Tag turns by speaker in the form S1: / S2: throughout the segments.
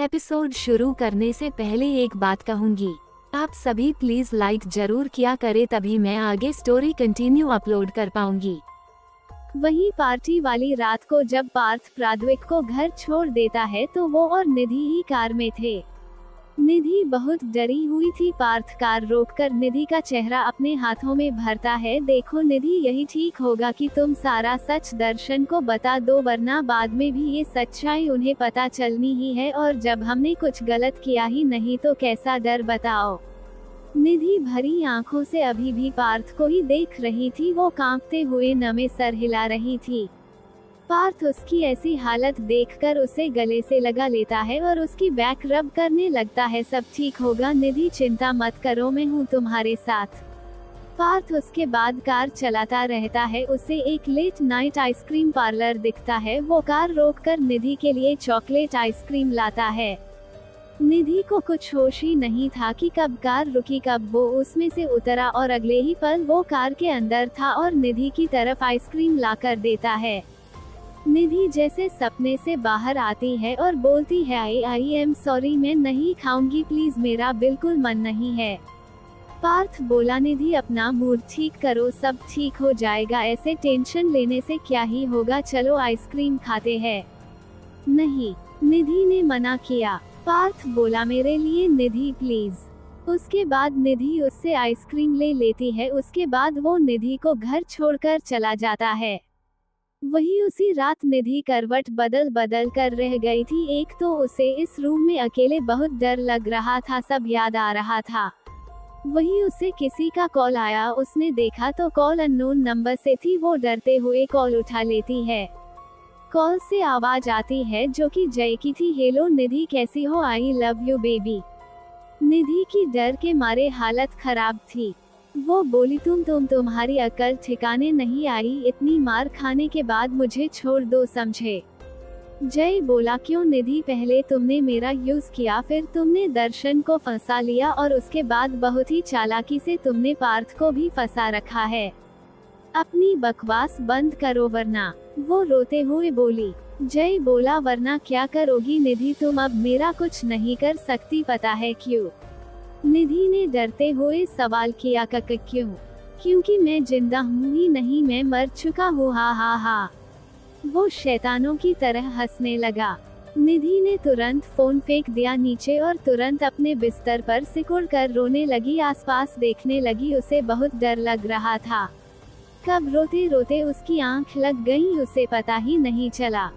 S1: Episode शुरू करने से पहले एक बात कहूँगी। आप सभी प्लीज़ लाइक ज़रूर किया करें तभी मैं आगे स्टोरी कंटिन्यू अपलोड कर पाऊँगी।
S2: वही पार्टी वाली रात को जब पार्थ प्राद्विक को घर छोड़ देता है तो वो और निधि ही कार में थे। निधि बहुत डरी हुई थी। पार्थ कार रोककर निधि का चेहरा अपने हाथों में भरता है। देखो निधि, यही ठीक होगा कि तुम सारा सच दर्शन को बता दो, वरना बाद में भी ये सच्चाई उन्हें पता चलनी ही है और जब हमने कुछ गलत किया ही नहीं तो कैसा डर बताओ। निधि भरी आँखों से अभी भी पार्थ को ही देख रही थी। वो कांपते हुए नमे सर हिला रही थी। पार्थ उसकी ऐसी हालत देखकर उसे गले से लगा लेता है और उसकी बैक रब करने लगता है, सब ठीक होगा, निधि, चिंता मत करो, मैं हूँ तुम्हारे साथ. पार्थ उसके बाद कार चलाता रहता है, उसे एक लेट नाइट आइसक्रीम पार्लर दिखता है, वो कार रोककर निधि के लिए चॉकलेट आइसक्रीम लाता है। निधि को कुछ होश ही नहीं था कि कब कार रुकी, कब वो उसमें से उतरा और अगले ही पल वो कार के अंदर था और निधि की तरफ़ आइसक्रीम लाकर देता है। निधि जैसे सपने से बाहर आती है और बोलती है, आई आई, एम, सॉरी, मैं नहीं खाऊँगी, प्लीज़ मेरा बिल्कुल मन नहीं है। पार्थ बोला, निधि, अपना मूड ठीक करो, सब ठीक हो जाएगा, ऐसे टेंशन लेने से क्या ही होगा, चलो आइसक्रीम खाते हैं। नहीं, निधि ने मना किया। पार्थ बोला, मेरे लिए निधि, प्लीज़। उसके बाद निधि उससे आइसक्रीम ले लेती है, उसके बाद वो निधि को घर छोड़कर चला जाता है। वही उसी रात निधि करवट बदल बदल कर रह गई थी। एक तो उसे इस रूम में अकेले बहुत डर लग रहा था, सब याद आ रहा था। वही उसे किसी का कॉल आया, उसने देखा तो कॉल अननोन नंबर से थी, वो डरते हुए कॉल उठा लेती है। कॉल से आवाज़ आती है, जो कि जय की थी, हेलो निधि, कैसी हो? I love you baby. Nidhi की डर के मारे हालत खराब थी। वो बोली, तुम तुम, तुम्हारी अकल ठिकाने नहीं आई, इतनी मार खाने के बाद मुझे छोड़ दो, समझे? जय बोला, क्यों निधि, पहले तुमने मेरा यूज़ किया, फिर तुमने दर्शन को फंसा लिया और उसके बाद बहुत ही चालाकी से तुमने पार्थ को भी फंसा रखा है। अपनी बकवास बंद करो, वरना। वो रोते हुए बोली, जय बोला, वरना क्या करोगी निधि, तुम अब मेरा कुछ नहीं कर सकती, पता है क्यों? निधि ने डरते हुए सवाल किया कक क्यों? क्योंकि मैं ज़िंदा हूँ ही नहीं, मैं मर चुका हूँ, हा हा हा। वो शैतानों की तरह हंसने लगा। निधि ने तुरंत फ़ोन फेंक दिया, नीचे और तुरंत अपने बिस्तर पर सिकुड़ कर रोने लगी, आसपास देखने लगी, उसे बहुत डर लग रहा था। कब रोते रोते उसकी आँख लग गई, उसे पता ही नहीं चला।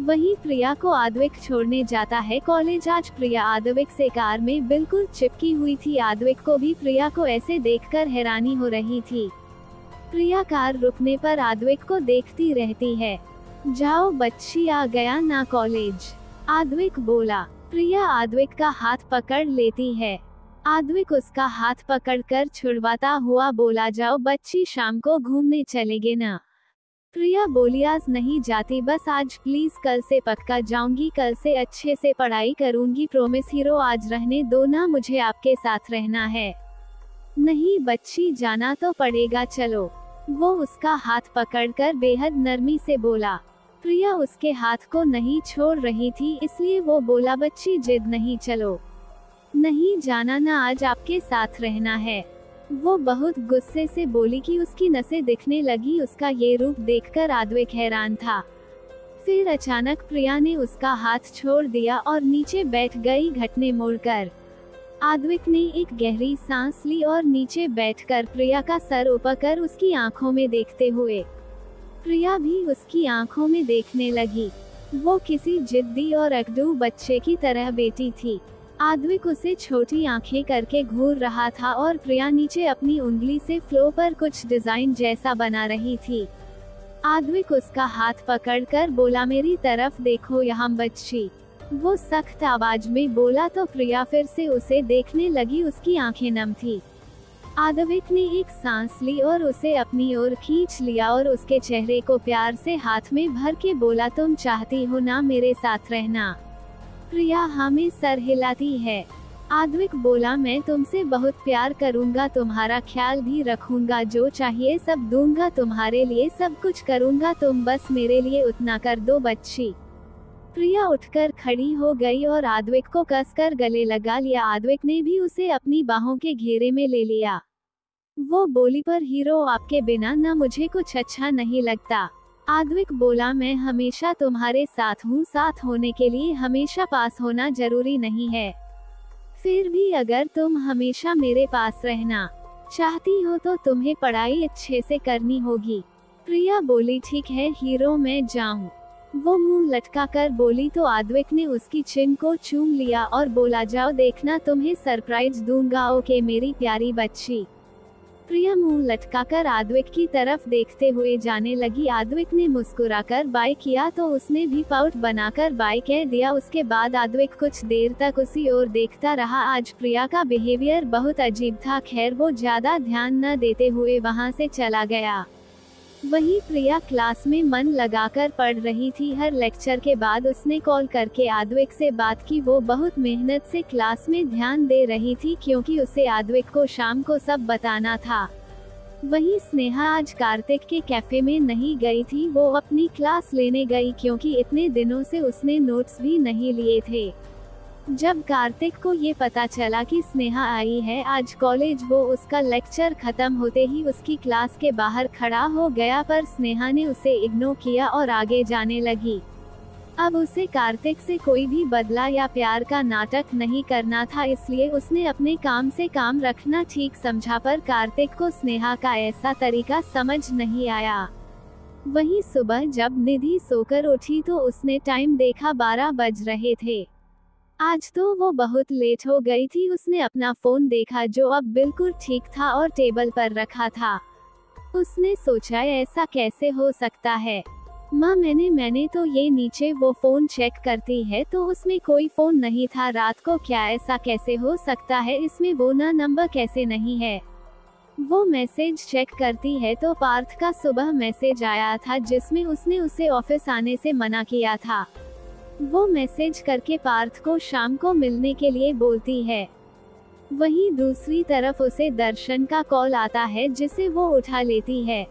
S2: वहीं प्रिया को आद्विक छोड़ने जाता है। कॉलेज आज प्रिया आद्विक से कार में बिल्कुल चिपकी हुई थी। आद्विक को भी प्रिया को ऐसे देखकर हैरानी हो रही थी। प्रिया कार रुकने पर आद्विक को देखती रहती है। जाओ बच्ची आ गया ना कॉलेज। आद्विक बोला, प्रिया आद्विक का हाथ पकड़ लेती है। आद्विक उसका हाथ पकड़कर छुड़वाता हुआ बोला, जाओ बच्ची शाम को घूमने चलेगे ना। प्रिया बोली, आज नहीं जाती, बस आज प्लीज़ कल से पक्का जाऊँगी, कल से अच्छे से पढ़ाई करूँगी प्रोमिस हीरो आज रहने दो ना, मुझे आपके साथ रहना है। नहीं, बच्ची, जाना तो पड़ेगा, चलो। वो उसका हाथ पकड़कर बेहद नरमी से बोला। प्रिया उसके हाथ को नहीं छोड़ रही थी, इसलिए वो बोला, बच्ची, जिद नहीं, चलो। नहीं, जाना ना, आज आपके साथ रहना है। वो बहुत गुस्से से बोली कि उसकी नसें दिखने लगी, उसका ये रूप देखकर आद्विक हैरान था। फिर अचानक प्रिया ने उसका हाथ छोड़ दिया और नीचे बैठ गई घटने मुड़कर। आद्विक ने एक गहरी सांस ली और नीचे बैठकर प्रिया का सर ऊपर उसकी आँखों में देखते हुए। प्रिया भी उसकी आँखों में देखने लगी। वो किसी जिद्दी और अकदू बच्चे की तरह बेटी थी। आद्विक उसे छोटी आँखें करके घूर रहा था और प्रिया नीचे अपनी उंगली से फ्लो पर कुछ डिज़ाइन जैसा बना रही थी। आद्विक उसका हाथ पकड़कर बोला, मेरी तरफ़ देखो यहाँ बच्ची। वो सख्त आवाज़ में बोला तो प्रिया फिर से उसे देखने लगी, उसकी आँखें नम थी। आदविक ने एक सांस ली और उसे अपनी ओर खींच लिया और उसके चेहरे को प्यार से हाथ में भर के बोला, तुम चाहती हो ना मेरे साथ रहना? प्रिया हमें सर हिलाती है। आद्विक बोला, मैं तुमसे बहुत प्यार करूँगा, तुम्हारा ख्याल भी रखूँगा, जो चाहिए सब दूँगा, तुम्हारे लिए सब कुछ करूँगा, तुम बस मेरे लिए उतना कर दो, बच्ची। प्रिया उठकर खड़ी हो गई और आद्विक को कसकर गले लगा लिया। आद्विक ने भी उसे अपनी बाहों के घेरे में ले लिया। वो बोली पर हीरो आपके बिना न मुझे कुछ अच्छा नहीं लगता। आद्विक बोला, मैं हमेशा तुम्हारे साथ हूँ। साथ होने के लिए हमेशा पास होना ज़रूरी नहीं है। फिर भी अगर तुम हमेशा मेरे पास रहना चाहती हो तो तुम्हें पढ़ाई अच्छे से करनी होगी। प्रिया बोली, ठीक है, हीरो मैं जाऊँ। वो मुँह लटका कर बोली तो आद्विक ने उसकी चिन को चूम लिया और बोला, जाओ देखना, तुम्हें सरप्राइज़ दूँगा। ओके, मेरी प्यारी बच्ची। प्रिया मुँह लटकाकर आद्विक की तरफ़ देखते हुए जाने लगी। आद्विक ने मुस्कुराकर बाय किया तो उसने भी पाउट बनाकर बाय कह दिया। उसके बाद आद्विक कुछ देर तक उसी ओर देखता रहा। आज प्रिया का बिहेवियर बहुत अजीब था। खैर, वो ज़्यादा ध्यान न देते हुए वहाँ से चला गया। वही प्रिया क्लास में मन लगाकर पढ़ रही थी। हर लेक्चर के बाद उसने कॉल करके आद्विक से बात की। वो बहुत मेहनत से क्लास में ध्यान दे रही थी क्योंकि उसे आद्विक को शाम को सब बताना था। वही स्नेहा आज कार्तिक के कैफ़े में नहीं गई थी। वो अपनी क्लास लेने गई क्योंकि इतने दिनों से उसने नोट्स भी नहीं लिए थे। जब कार्तिक को ये पता चला कि स्नेहा आई है, आज कॉलेज वो उसका लेक्चर खत्म होते ही उसकी क्लास के बाहर खड़ा हो गया पर स्नेहा ने उसे इग्नोर किया और आगे जाने लगी। अब उसे कार्तिक से कोई भी बदला या प्यार का नाटक नहीं करना था, इसलिए उसने अपने काम से काम रखना ठीक समझा, पर कार्तिक को स्नेहा का ऐसा तरीका समझ नहीं आया। वहीं सुबह जब निधि सोकर उठी तो उसने टाइम देखा बारह बज रहे थे। आज तो वो बहुत लेट हो गई थी, उसने अपना फ़ोन देखा जो अब बिल्कुल ठीक था और टेबल पर रखा था। उसने सोचा, ऐसा कैसे हो सकता है? माँ, मैंने मैंने तो ये नीचे वो फ़ोन चेक करती है तो उसमें कोई फ़ोन नहीं था। रात को क्या ऐसा कैसे हो सकता है? इसमें वो ना नंबर कैसे नहीं है? वो मैसेज चेक करती है तो पार्थ का सुबह मैसेज आया था, जिसमें उसने उसे ऑफ़िस आने से मना किया था। वो मैसेज करके पार्थ को शाम को मिलने के लिए बोलती है। वहीं दूसरी तरफ़ उसे दर्शन का कॉल आता है, जिसे वो उठा लेती है।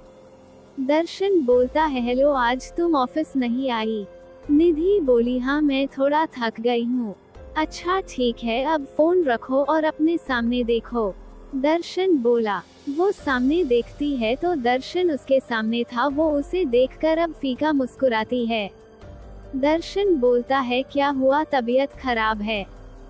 S2: दर्शन बोलता है, हेलो, आज तुम ऑफ़िस नहीं आई? निधि बोली हाँ मैं थोड़ा थक गई हूँ। अच्छा ठीक है, अब फ़ोन रखो और अपने सामने देखो। दर्शन बोला, वो सामने देखती है तो दर्शन उसके सामने था, वो उसे देखकर अब फीका मुस्कुराती है। दर्शन बोलता है, क्या हुआ? तबीयत खराब है।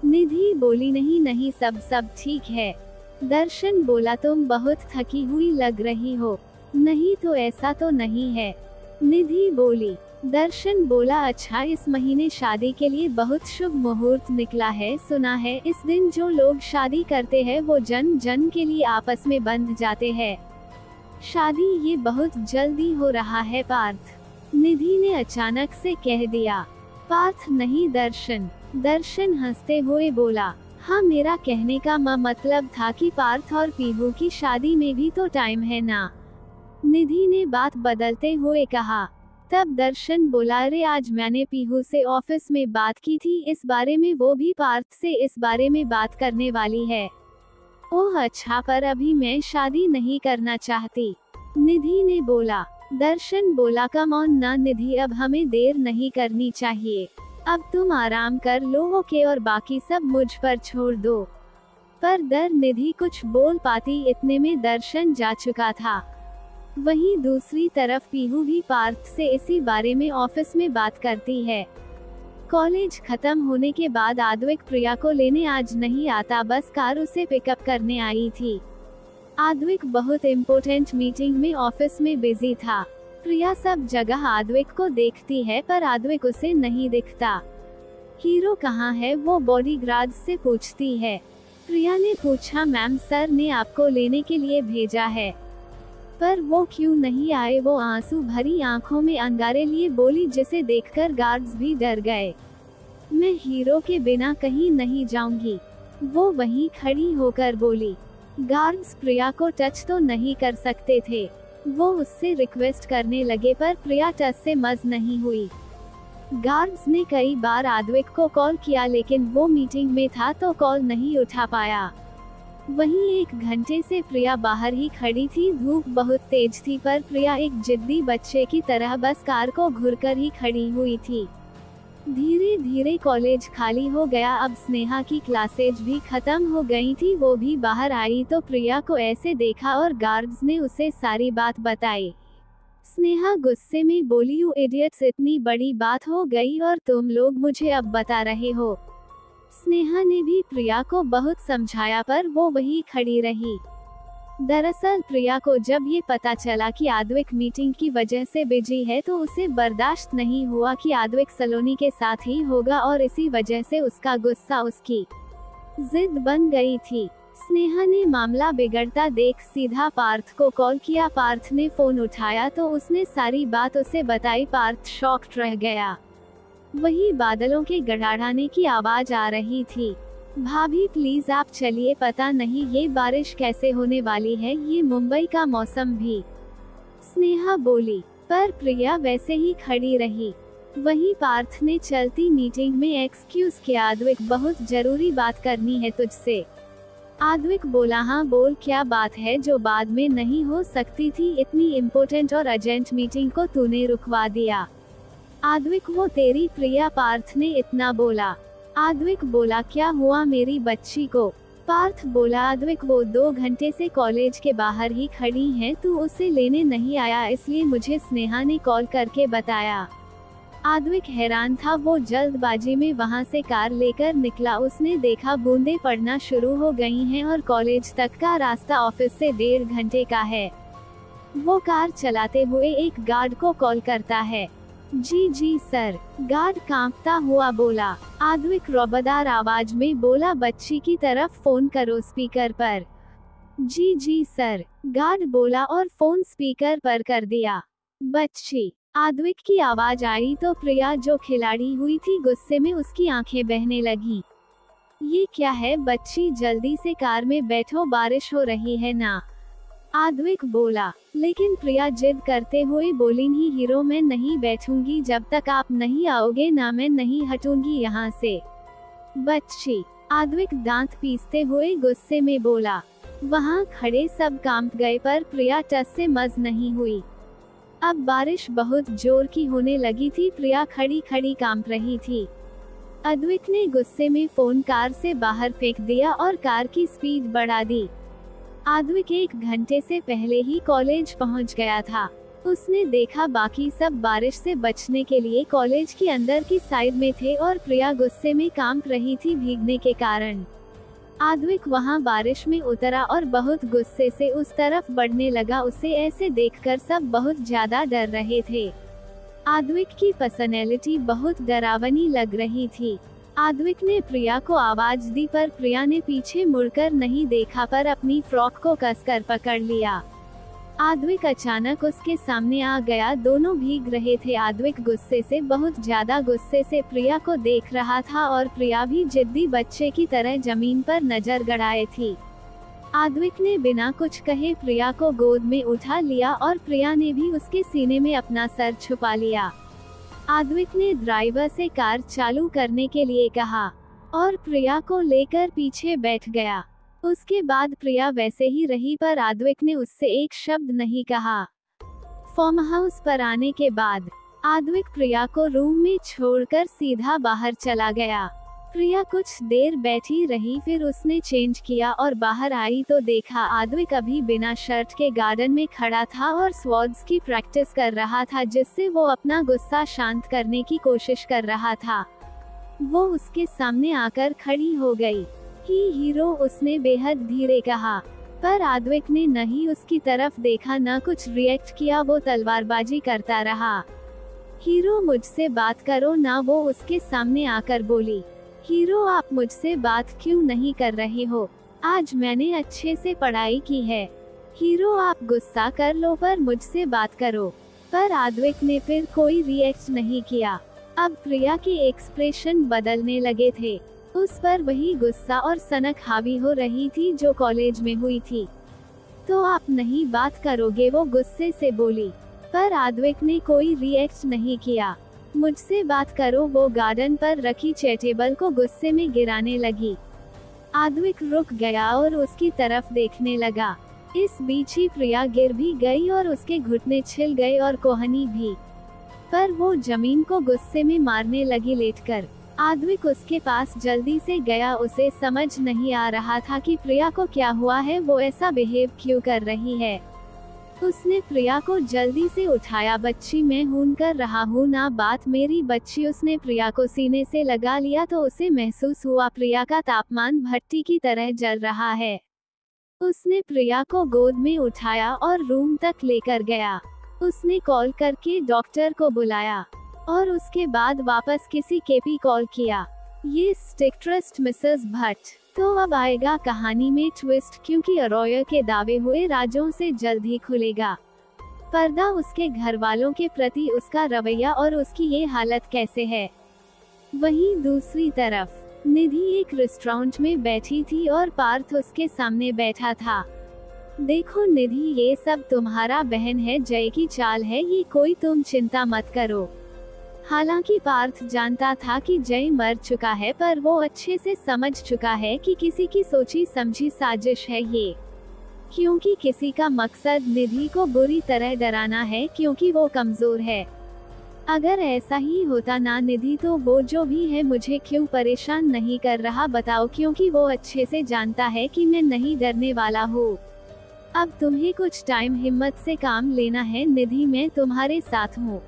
S2: निधि बोली, नहीं नहीं, सब सब ठीक है। दर्शन बोला, तुम बहुत थकी हुई लग रही हो। नहीं तो ऐसा तो नहीं है। निधि बोली, दर्शन बोला अच्छा इस महीने शादी के लिए बहुत शुभ मुहूर्त निकला है, सुना है, इस दिन जो लोग शादी करते हैं, वो जन जन के लिए आपस में बंध जाते हैं। शादी ये बहुत जल्दी हो रहा है, पार्थ। निधि ने अचानक से कह दिया, पार्थ नहीं दर्शन। दर्शन हँसते हुए बोला हाँ मेरा कहने का मा मतलब था कि पार्थ और पीहू की शादी में भी तो टाइम है ना? निधि ने बात बदलते हुए कहा, तब दर्शन बोला, अरे, आज मैंने पीहू से ऑफ़िस में बात की थी, इस बारे में वो भी पार्थ से इस बारे में बात करने वाली है। ओह अच्छा पर अभी मैं शादी नहीं करना चाहती। निधि ने बोला दर्शन बोला, कम ऑन ना निधि, अब हमें देर नहीं करनी चाहिए। अब तुम आराम कर लो, ओके, और बाकी सब मुझ पर छोड़ दो। पर दर निधि कुछ बोल पाती, इतने में दर्शन जा चुका था। वहीं दूसरी तरफ़ पीहू भी पार्थ से इसी बारे में ऑफ़िस में बात करती है। कॉलेज खत्म होने के बाद आद्विक प्रिया को लेने आज नहीं आता, बस कार उसे पिकअप करने आई थी। आद्विक बहुत इम्पोर्टेंट मीटिंग में ऑफ़िस में बिज़ी था। प्रिया सब जगह आद्विक को देखती है, पर आद्विक उसे नहीं दिखता। हीरो कहाँ है, वो बॉडीगार्ड से पूछती है। प्रिया ने पूछा, मैम, सर ने आपको लेने के लिए भेजा है। पर वो क्यों नहीं आए? वो आँसू भरी आँखों में अंगारे लिए बोली, जिसे देखकर गार्ड्स भी डर गए। मैं हीरो के बिना कहीं नहीं जाऊँगी। वो वहीं खड़ी होकर बोली गार्ड्स प्रिया को टच तो नहीं कर सकते थे। वो उससे रिक्वेस्ट करने लगे पर प्रिया टच से मज नहीं हुई। गार्ड्स ने कई बार आद्विक को कॉल किया लेकिन वो मीटिंग में था तो कॉल नहीं उठा पाया। वहीं एक घंटे से प्रिया बाहर ही खड़ी थी, धूप बहुत तेज थी पर प्रिया एक जिद्दी बच्चे की तरह बस कार को घुरकर ही खड़ी हुई थी। धीरे धीरे कॉलेज खाली हो गया। अब स्नेहा की क्लासेज भी खत्म हो गई थी। वो भी बाहर आई तो प्रिया को ऐसे देखा और गार्ड्स ने उसे सारी बात बताई। स्नेहा गुस्से में बोली यू इडियट्स इतनी बड़ी बात हो गई और तुम लोग मुझे अब बता रहे हो। स्नेहा ने भी प्रिया को बहुत समझाया, पर वो वही खड़ी रही। दरअसल, प्रिया को जब ये पता चला कि आद्विक मीटिंग की वजह से बिज़ी है तो उसे बर्दाश्त नहीं हुआ कि आद्विक सलोनी के साथ ही होगा और इसी वजह से उसका गुस्सा उसकी जिद बन गई थी। स्नेहा ने मामला बिगड़ता देख सीधा पार्थ को कॉल किया। पार्थ ने फ़ोन उठाया तो उसने सारी बात उसे बताई। पार्थ शॉक्ड रह गया। वही बादलों के गड़ाड़ाने की आवाज़ आ रही थी। भाभी प्लीज़ आप चलिए, पता नहीं ये बारिश कैसे होने वाली है, ये मुंबई का मौसम भी। स्नेहा बोली, पर प्रिया वैसे ही खड़ी रही। वही पार्थ ने चलती मीटिंग में एक्सक्यूज किया, आद्विक, बहुत ज़रूरी बात करनी है तुझसे। आद्विक बोला हाँ बोल, क्या बात है, जो बाद में नहीं हो सकती थी, इतनी इम्पोर्टेंट और अर्जेंट मीटिंग को तूने रुकवा दिया। आद्विक वो तेरी, प्रिया, पार्थ ने इतना बोला। आद्विक बोला, क्या हुआ मेरी बच्ची को? पार्थ बोला, आद्विक, वो दो घंटे से कॉलेज के बाहर ही खड़ी है, तू उसे लेने नहीं आया, इसलिए मुझे स्नेहा ने कॉल करके बताया। आद्विक हैरान था, वो जल्दबाजी में वहाँ से कार लेकर निकला, उसने देखा बूंदे पड़ना शुरू हो गई हैं और कॉलेज तक का रास्ता ऑफ़िस से डेढ़ घंटे का है। वो कार चलाते हुए एक गार्ड को कॉल करता है। जी जी, सर। गार्ड कांपता हुआ बोला। आद्विक रोबदार आवाज़ में बोला, बच्ची की तरफ़ फ़ोन करो स्पीकर पर। जी जी, सर। गार्ड बोला और फ़ोन स्पीकर पर कर दिया। बच्ची आद्विक की आवाज़ आई तो प्रिया, जो खिलाड़ी हुई थी, गुस्से में उसकी आँखें बहने लगी। ये क्या है? बच्ची, जल्दी से कार में बैठो, बारिश हो रही है ना? आद्विक बोला, लेकिन प्रिया जिद करते हुए बोली, ही हीरो मैं नहीं बैठूँगी, जब तक आप नहीं आओगे, ना मैं नहीं हटूँगी यहाँ से। बच्ची आद्विक दांत पीसते हुए गुस्से में बोला, वहाँ खड़े सब काँप गए, पर प्रिया टस से मज नहीं हुई। अब बारिश बहुत ज़ोर की होने लगी थी, प्रिया खड़ी खड़ी काँप रही थी। अद्विक ने गुस्से में फ़ोन कार से बाहर फेंक दिया और कार की स्पीड बढ़ा दी। आद्विक एक घंटे से पहले ही कॉलेज पहुँच गया था। उसने देखा बाकी सब बारिश से बचने के लिए कॉलेज के अंदर की साइड में थे और प्रिया गुस्से में काँप रही थी भीगने के कारण। आद्विक वहाँ बारिश में उतरा और बहुत गुस्से से उस तरफ़ बढ़ने लगा। उसे ऐसे देखकर सब बहुत ज़्यादा डर रहे थे। आद्विक की पर्सनैलिटी बहुत डरावनी लग रही थी। आद्विक ने प्रिया को आवाज़ दी पर प्रिया ने पीछे मुड़कर नहीं देखा पर अपनी फ्रॉक को कसकर पकड़ लिया। आद्विक अचानक उसके सामने आ गया। दोनों भीग रहे थे। आद्विक गुस्से से, बहुत ज़्यादा गुस्से से प्रिया को देख रहा था और प्रिया भी जिद्दी बच्चे की तरह ज़मीन पर नज़र गड़ाए थी। आद्विक ने बिना कुछ कहे प्रिया को गोद में उठा लिया और प्रिया ने भी उसके सीने में अपना सर छुपा लिया। आद्विक ने ड्राइवर से कार चालू करने के लिए कहा और प्रिया को लेकर पीछे बैठ गया। उसके बाद प्रिया वैसे ही रही पर आद्विक ने उससे एक शब्द नहीं कहा। फॉर्म हाउस पर आने के बाद आद्विक प्रिया को रूम में छोड़कर सीधा बाहर चला गया। प्रिया कुछ देर बैठी रही, फिर उसने चेंज किया और बाहर आई तो देखा आद्विक अभी बिना शर्ट के गार्डन में खड़ा था और स्वॉर्ड्स की प्रैक्टिस कर रहा था, जिससे वो अपना गुस्सा शांत करने की कोशिश कर रहा था। वो उसके सामने आकर खड़ी हो गई। ही हीरो, उसने बेहद धीरे कहा। पर आद्विक ने नहीं उसकी तरफ़ देखा, न कुछ रिएक्ट किया, वो तलवारबाजी करता रहा। हीरो, मुझसे बात करो, ना वो उसके सामने आकर बोली। हीरो, आप मुझसे बात क्यों नहीं कर रहे हो? आज मैंने अच्छे से पढ़ाई की है। हीरो, आप गुस्सा कर लो पर मुझसे बात करो। पर आद्विक ने फिर कोई रिएक्ट नहीं किया। अब प्रिया के एक्सप्रेशन बदलने लगे थे। उस पर वही गुस्सा और सनक हावी हो रही थी जो कॉलेज में हुई थी। तो आप नहीं बात करोगे, वो गुस्से से बोली। पर आद्विक ने कोई रिएक्ट नहीं किया। मुझसे बात करो, वो गार्डन पर रखी चेटेबल को गुस्से में गिराने लगी। आद्विक रुक गया और उसकी तरफ़ देखने लगा। इस बीच ही प्रिया गिर भी गई और उसके घुटने छिल गए और कोहनी भी। पर वो ज़मीन को गुस्से में मारने लगी लेटकर। आद्विक उसके पास जल्दी से गया, उसे समझ नहीं आ रहा था कि प्रिया को क्या हुआ है, वो ऐसा बिहेव क्यों कर रही है। उसने प्रिया को जल्दी से उठाया, बच्ची, मैं हूँ कर रहा हूँ, ना बात मेरी। बच्ची, उसने प्रिया को सीने से लगा लिया तो उसे महसूस हुआ, प्रिया का तापमान भट्टी की तरह जल रहा है। उसने प्रिया को गोद में उठाया और रूम तक लेकर गया। उसने कॉल करके डॉक्टर को बुलाया और उसके बाद वापस किसी केपी कॉल किया। ये स्टिक ट्रस्ट, मिसेस भट्ट। तो अब आएगा कहानी में ट्विस्ट क्योंकि अरोय के दावे हुए राजों से जल्द ही खुलेगा। पर्दा उसके घर वालों के प्रति उसका रवैया और उसकी ये हालत कैसे है? वहीं दूसरी तरफ़, निधि एक रेस्टोरेंट में बैठी थी और पार्थ उसके सामने बैठा था। देखो निधि, ये सब तुम्हारा बहन है, जय की चाल है, ये कोई तुम चिंता मत करो। हालाँकि पार्थ जानता था कि जय मर चुका है, पर वो अच्छे से समझ चुका है कि किसी की सोची समझी साजिश है ये। क्योंकि किसी का मकसद निधि को बुरी तरह डराना है, क्योंकि वो कमज़ोर है। अगर ऐसा ही होता ना निधि तो वो जो भी है मुझे क्यों परेशान नहीं कर रहा बताओ, क्योंकि वो अच्छे से जानता है कि मैं नहीं डरने वाला हूँ। अब तुम्हें कुछ टाइम हिम्मत से काम लेना है, निधि मैं तुम्हारे साथ हूँ।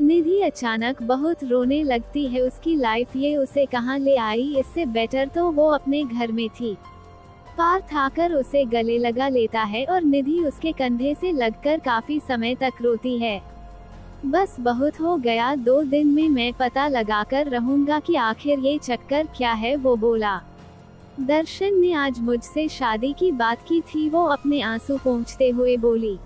S2: निधि अचानक बहुत रोने लगती है उसकी लाइफ ये उसे कहाँ ले आई, इससे बेटर तो वो अपने घर में थी। पार्थ आकर उसे गले लगा लेता है और निधि उसके कंधे से लगकर काफ़ी समय तक रोती है। बस बहुत हो गया, दो दिन में मैं पता लगाकर रहूँगा कि आखिर ये चक्कर क्या है, वो बोला। दर्शन ने आज मुझसे शादी की बात की थी, वो अपने आँसू पहुँचते हुए बोली।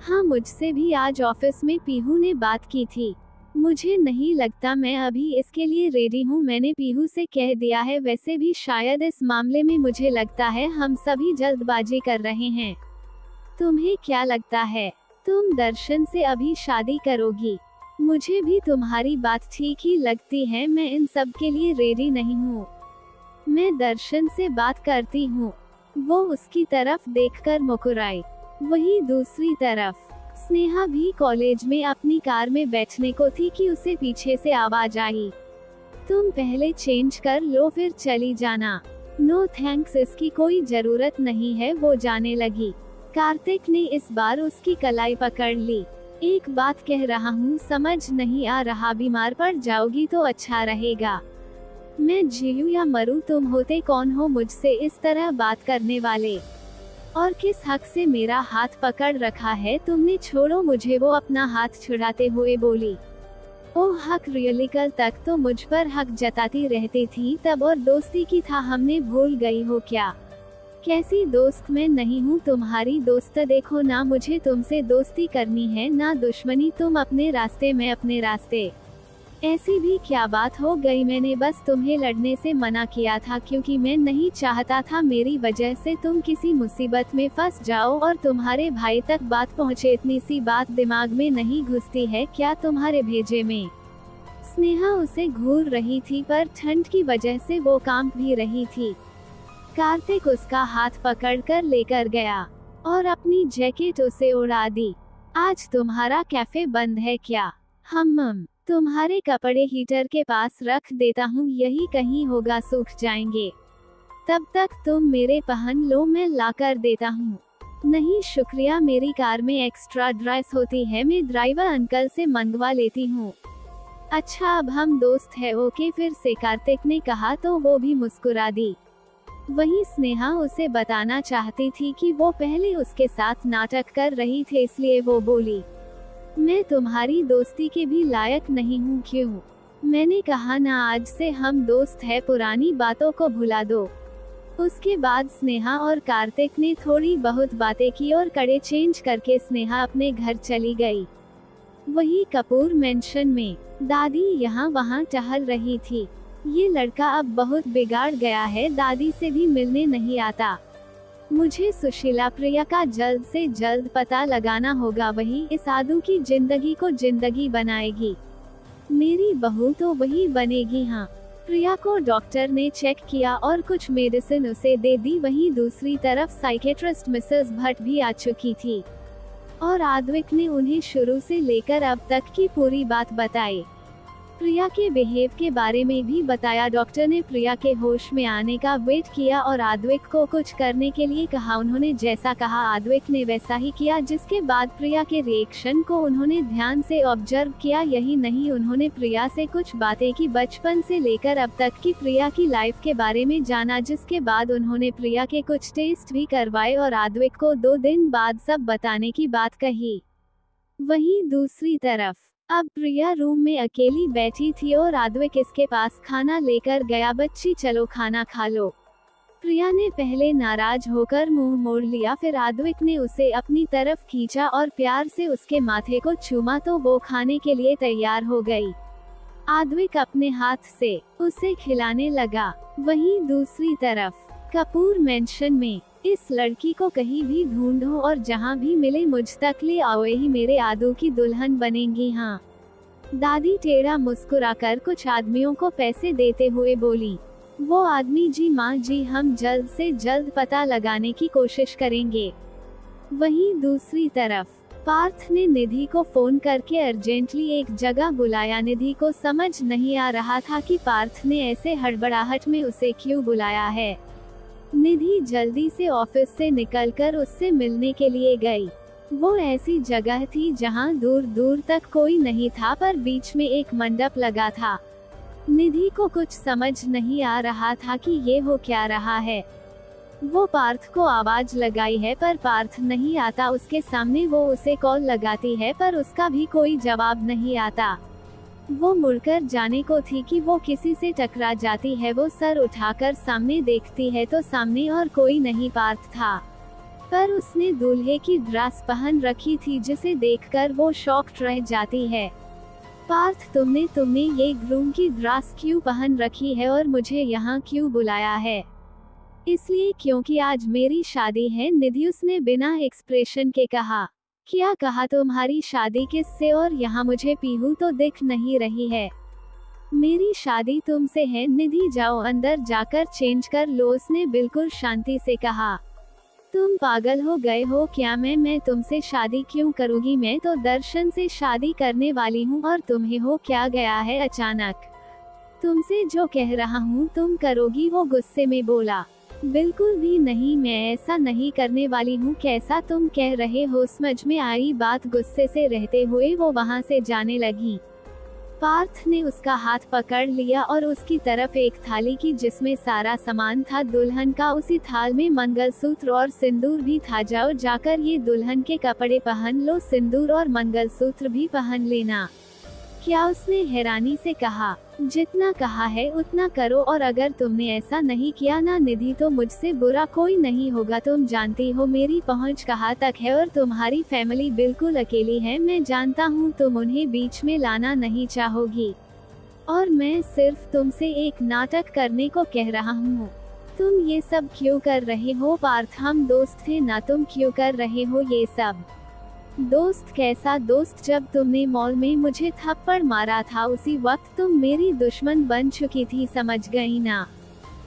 S2: हाँ मुझसे भी आज ऑफ़िस में पीहू ने बात की थी। मुझे नहीं लगता मैं अभी इसके लिए रेडी हूँ। मैंने पीहू से कह दिया है, वैसे भी शायद इस मामले में मुझे लगता है हम सभी जल्दबाजी कर रहे हैं। तुम्हें क्या लगता है? तुम दर्शन से अभी शादी करोगी। मुझे भी तुम्हारी बात ठीक ही लगती है, मैं इन सब के लिए रेडी नहीं हूँ। मैं दर्शन से बात करती हूँ। वो उसकी तरफ़ देखकर मुकुराई वही दूसरी तरफ़। स्नेहा भी कॉलेज में अपनी कार में बैठने को थी कि उसे पीछे से आवाज़ आई। तुम पहले चेंज कर लो, फिर चली जाना। नो थैंक्स, इसकी कोई ज़रूरत नहीं है, वो जाने लगी। कार्तिक ने इस बार उसकी कलाई पकड़ ली। एक बात कह रहा हूँ, समझ नहीं आ रहा, बीमार पड़ जाओगी तो अच्छा रहेगा। मैं जियू या मरू, तुम होते कौन हो मुझसे, इस तरह बात करने वाले। और किस हक से मेरा हाथ पकड़ रखा है तुमने छोड़ो मुझे, वो अपना हाथ छुड़ाते हुए बोली। ओ हक रियली, कल तक तो मुझ पर हक जताती रहती थी, तब और दोस्ती की था, हमने भूल गई हो क्या? कैसी दोस्त मैं नहीं हूँ, तुम्हारी दोस्त देखो ना मुझे, तुमसे दोस्ती करनी है, ना दुश्मनी, तुम अपने रास्ते, में अपने रास्ते। ऐसी भी क्या बात हो गई मैंने बस तुम्हें लड़ने से मना किया था क्योंकि मैं नहीं चाहता था मेरी वजह से तुम किसी मुसीबत में फंस जाओ और तुम्हारे भाई तक बात पहुँचे। इतनी सी बात दिमाग में नहीं घुसती है क्या तुम्हारे भेजे में? स्नेहा उसे घूर रही थी पर ठंड की वजह से वो काम भी रही थी। कार्तिक उसका हाथ पकड़कर लेकर गया और अपनी जैकेट उसे उड़ा दी। आज तुम्हारा कैफ़े बंद है क्या? हम तुम्हारे कपड़े हीटर के पास रख देता हूँ, यही कहीं होगा, सूख जाएँगे। तब तक तुम मेरे पहन लो, मैं ला कर देता हूँ। नहीं, शुक्रिया, मेरी कार में एक्स्ट्रा ड्राइस होती है, मैं ड्राइवर अंकल से मंगवा लेती हूँ। अच्छा अब हम दोस्त है, ओके, फिर से कार्तिक ने कहा तो वो भी मुस्कुरा दी। वही स्नेहा उसे बताना चाहती थी कि वो पहले उसके साथ नाटक कर रही थी, इसलिए वो बोली मैं तुम्हारी दोस्ती के भी लायक नहीं हूँ, क्यों? मैंने कहा ना, आज से हम दोस्त है, पुरानी बातों को भुला दो। उसके बाद स्नेहा और कार्तिक ने थोड़ी बहुत बातें की और कड़े चेंज करके स्नेहा अपने घर चली गई। वही कपूर मेंशन में दादी यहाँ वहाँ टहल रही थी। ये लड़का अब बहुत बिगाड़ गया है, दादी से भी मिलने नहीं आता। मुझे सुशीला प्रिया का जल्द से जल्द पता लगाना होगा, वही इस आदू की ज़िंदगी को ज़िंदगी बनाएगी। मेरी बहू तो वही बनेगी हाँ। प्रिया को डॉक्टर ने चेक किया और कुछ मेडिसिन उसे दे दी, वहीं दूसरी तरफ़ साइकेट्रिस्ट मिसेस भट्ट भी आ चुकी थी। और आद्विक ने उन्हें शुरू से लेकर अब तक की पूरी बात बताई। प्रिया के बिहेव के बारे में भी बताया। डॉक्टर ने प्रिया के होश में आने का वेट किया और आद्विक को कुछ करने के लिए कहा। उन्होंने जैसा कहा, आद्विक ने वैसा ही किया, जिसके बाद प्रिया के रिएक्शन को उन्होंने ध्यान से ऑब्ज़र्व किया। यही नहीं, उन्होंने प्रिया से कुछ बातें की बचपन से लेकर अब तक की प्रिया की लाइफ के बारे में जाना, जिसके बाद उन्होंने प्रिया के कुछ टेस्ट भी करवाए और आद्विक को दो दिन बाद सब बताने की बात कही। वहीं दूसरी तरफ़ अब प्रिया रूम में अकेली बैठी थी और आद्विक इसके पास खाना लेकर गया, बच्ची, चलो खाना खा लो। प्रिया ने पहले नाराज़ होकर मुँह मोड़ लिया, फिर आद्विक ने उसे अपनी तरफ़ खींचा और प्यार से उसके माथे को छूमा तो वो खाने के लिए तैयार हो गई। आद्विक अपने हाथ से उसे खिलाने लगा। वहीं दूसरी तरफ़, कपूर मेंशन में इस लड़की को कहीं भी ढूंढो और जहाँ भी मिले मुझ तक ले आओ। ही मेरे आदू की दुल्हन बनेंगी हाँ। दादी टेढ़ा मुस्कुराकर कुछ आदमियों को पैसे देते हुए बोली, वो आदमी जी, माँ जी, हम जल्द से जल्द पता लगाने की कोशिश करेंगे। वहीं दूसरी तरफ़, पार्थ ने निधि को फ़ोन करके अर्जेंटली एक जगह बुलाया। निधि को समझ नहीं आ रहा था कि पार्थ ने ऐसे हड़बड़ाहट में उसे क्यों बुलाया है। निधि जल्दी से ऑफ़िस से निकलकर उससे मिलने के लिए गई। वो ऐसी जगह थी जहाँ दूर दूर तक कोई नहीं था, पर बीच में एक मंडप लगा था। निधि को कुछ समझ नहीं आ रहा था कि ये हो क्या रहा है। वो पार्थ को आवाज़ लगाई है, पर पार्थ नहीं आता। उसके सामने वो उसे कॉल लगाती है, पर उसका भी कोई जवाब नहीं आता। वो मुड़कर जाने को थी कि वो किसी से टकरा जाती है, वो सर उठाकर सामने देखती है तो सामने और कोई नहीं पार्थ था। पर उसने दूल्हे की ड्रेस पहन रखी थी जिसे देखकर वो शॉक्ड रह जाती है। पार्थ, तुमने तुमने ये ग्रूम की ड्रेस क्यों पहन रखी है और मुझे यहाँ क्यों बुलाया है? इसलिए क्योंकि आज मेरी शादी है, निधि उसने बिना एक्सप्रेशन के कहा। क्या कहा तुम्हारी शादी किससे और यहाँ मुझे पीहू तो दिख नहीं रही है। मेरी शादी तुमसे है, निधि जाओ अंदर जाकर चेंज कर लो, उसने बिल्कुल शांति से कहा। तुम पागल हो गए हो, क्या मैं मैं तुमसे शादी क्यों करूँगी? मैं तो दर्शन से शादी करने वाली हूँ और तुम्हें हो क्या गया है अचानक? तुमसे जो कह रहा हूँ, तुम करोगी, वो गुस्से में बोला। बिल्कुल भी नहीं, मैं ऐसा नहीं करने वाली हूँ कैसा तुम कह रहे हो। समझ में आई बात गुस्से से रहते हुए वो वहाँ से जाने लगी। पार्थ ने उसका हाथ पकड़ लिया और उसकी तरफ़ एक थाली की जिसमें सारा सामान था। दुल्हन का उसी थाल में मंगलसूत्र और सिंदूर भी था। जाओ जाकर ये दुल्हन के कपड़े पहन लो, सिंदूर और मंगलसूत्र भी पहन लेना। क्या उसने हैरानी से कहा? जितना कहा है उतना करो और अगर तुमने ऐसा नहीं किया ना निधि तो मुझसे बुरा कोई नहीं होगा। तुम जानती हो मेरी पहुँच कहाँ तक है और तुम्हारी फैमिली बिल्कुल अकेली है। मैं जानता हूँ तुम उन्हें बीच में लाना नहीं चाहोगी। और मैं सिर्फ़ तुमसे एक नाटक करने को कह रहा हूँ। तुम ये सब क्यों कर रहे हो पार्थ? हम दोस्त थे ना तुम क्यों कर रहे हो ये सब? दोस्त कैसा दोस्त जब तुमने मॉल में मुझे थप्पड़ मारा था उसी वक्त तुम मेरी दुश्मन बन चुकी थी, समझ गई ना?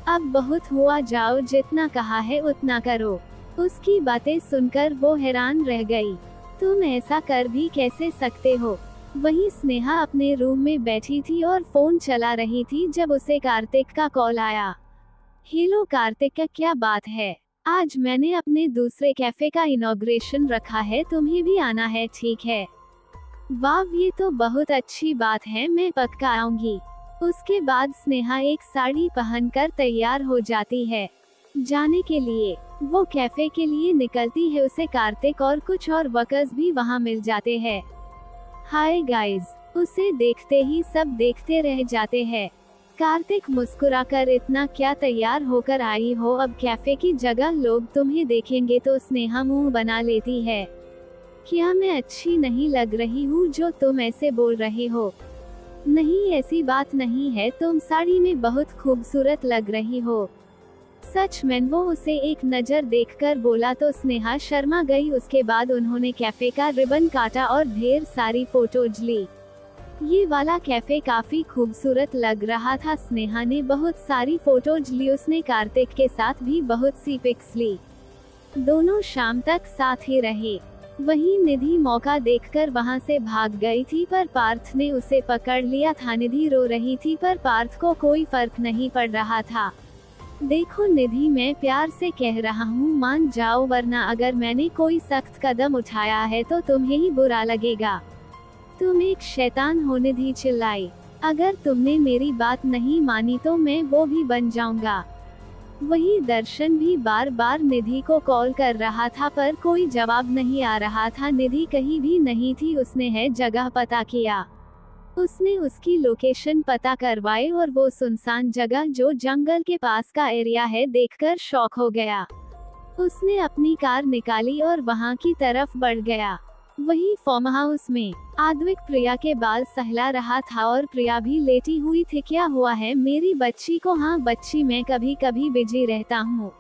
S2: अब बहुत हुआ, जाओ जितना कहा है उतना करो। उसकी बातें सुनकर वो हैरान रह गई। तुम ऐसा कर भी कैसे सकते हो? वही स्नेहा अपने रूम में बैठी थी और फ़ोन चला रही थी जब उसे कार्तिक का कॉल आया। हेलो कार्तिक का क्या बात है? आज मैंने अपने दूसरे कैफ़े का इनोग्रेशन रखा है, तुम्हें भी आना है, ठीक है। वाह, ये तो बहुत अच्छी बात है, मैं पक्का आऊँगी। उसके बाद स्नेहा एक साड़ी पहनकर तैयार हो जाती है। जाने के लिए, वो कैफ़े के लिए निकलती है, उसे कार्तिक और कुछ और वर्कर्स भी वहाँ मिल जाते हैं। हाय गाइस उसे देखते ही सब देखते रह जाते हैं। कार्तिक मुस्कुराकर इतना क्या तैयार होकर आई हो? अब कैफ़े की जगह लोग तुम्हें देखेंगे तो स्नेहा मुँह बना लेती है। क्या मैं अच्छी नहीं लग रही हूँ जो तुम ऐसे बोल रहे हो? नहीं, ऐसी बात नहीं है। तुम साड़ी में बहुत खूबसूरत लग रही हो। सच में वो उसे एक नज़र देखकर बोला तो स्नेहा शर्मा गई। उसके बाद उन्होंने कैफ़े का रिबन काटा और ढेर सारी फ़ोटोज़ ली। ये वाला कैफ़े काफ़ी खूबसूरत लग रहा था। स्नेहा ने बहुत सारी फ़ोटोज़ ली। उसने कार्तिक के साथ भी बहुत सी पिक्स ली। दोनों शाम तक साथ ही रहे। वहीं निधि मौका देखकर वहाँ से भाग गई थी, पर पार्थ ने उसे पकड़ लिया था। निधि रो रही थी, पर पार्थ को कोई फ़र्क नहीं पड़ रहा था। देखो निधि, मैं प्यार से कह रहा हूँ, मान जाओ, वरना अगर मैंने कोई सख्त कदम उठाया है तो तुम्हें ही बुरा लगेगा। तुम एक शैतान हो निधि चिल्लाई। अगर तुमने मेरी बात नहीं मानी तो मैं वो भी बन जाऊँगा। वही दर्शन भी बार बार निधि को कॉल कर रहा था पर कोई जवाब नहीं आ रहा था। निधि कहीं भी नहीं थी, उसने है जगह पता किया। उसने उसकी लोकेशन पता करवाए और वो सुनसान जगह जो जंगल के पास का एरिया है देखकर शौक हो गया। उसने अपनी कार निकाली और वहाँ की तरफ़ बढ़ गया। वही फॉर्म हाउस में। आद्विक प्रिया के बाल सहला रहा था और प्रिया भी लेटी हुई थी। क्या हुआ है? मेरी बच्ची को हाँ बच्ची मैं कभी कभी बिज़ी रहता हूँ।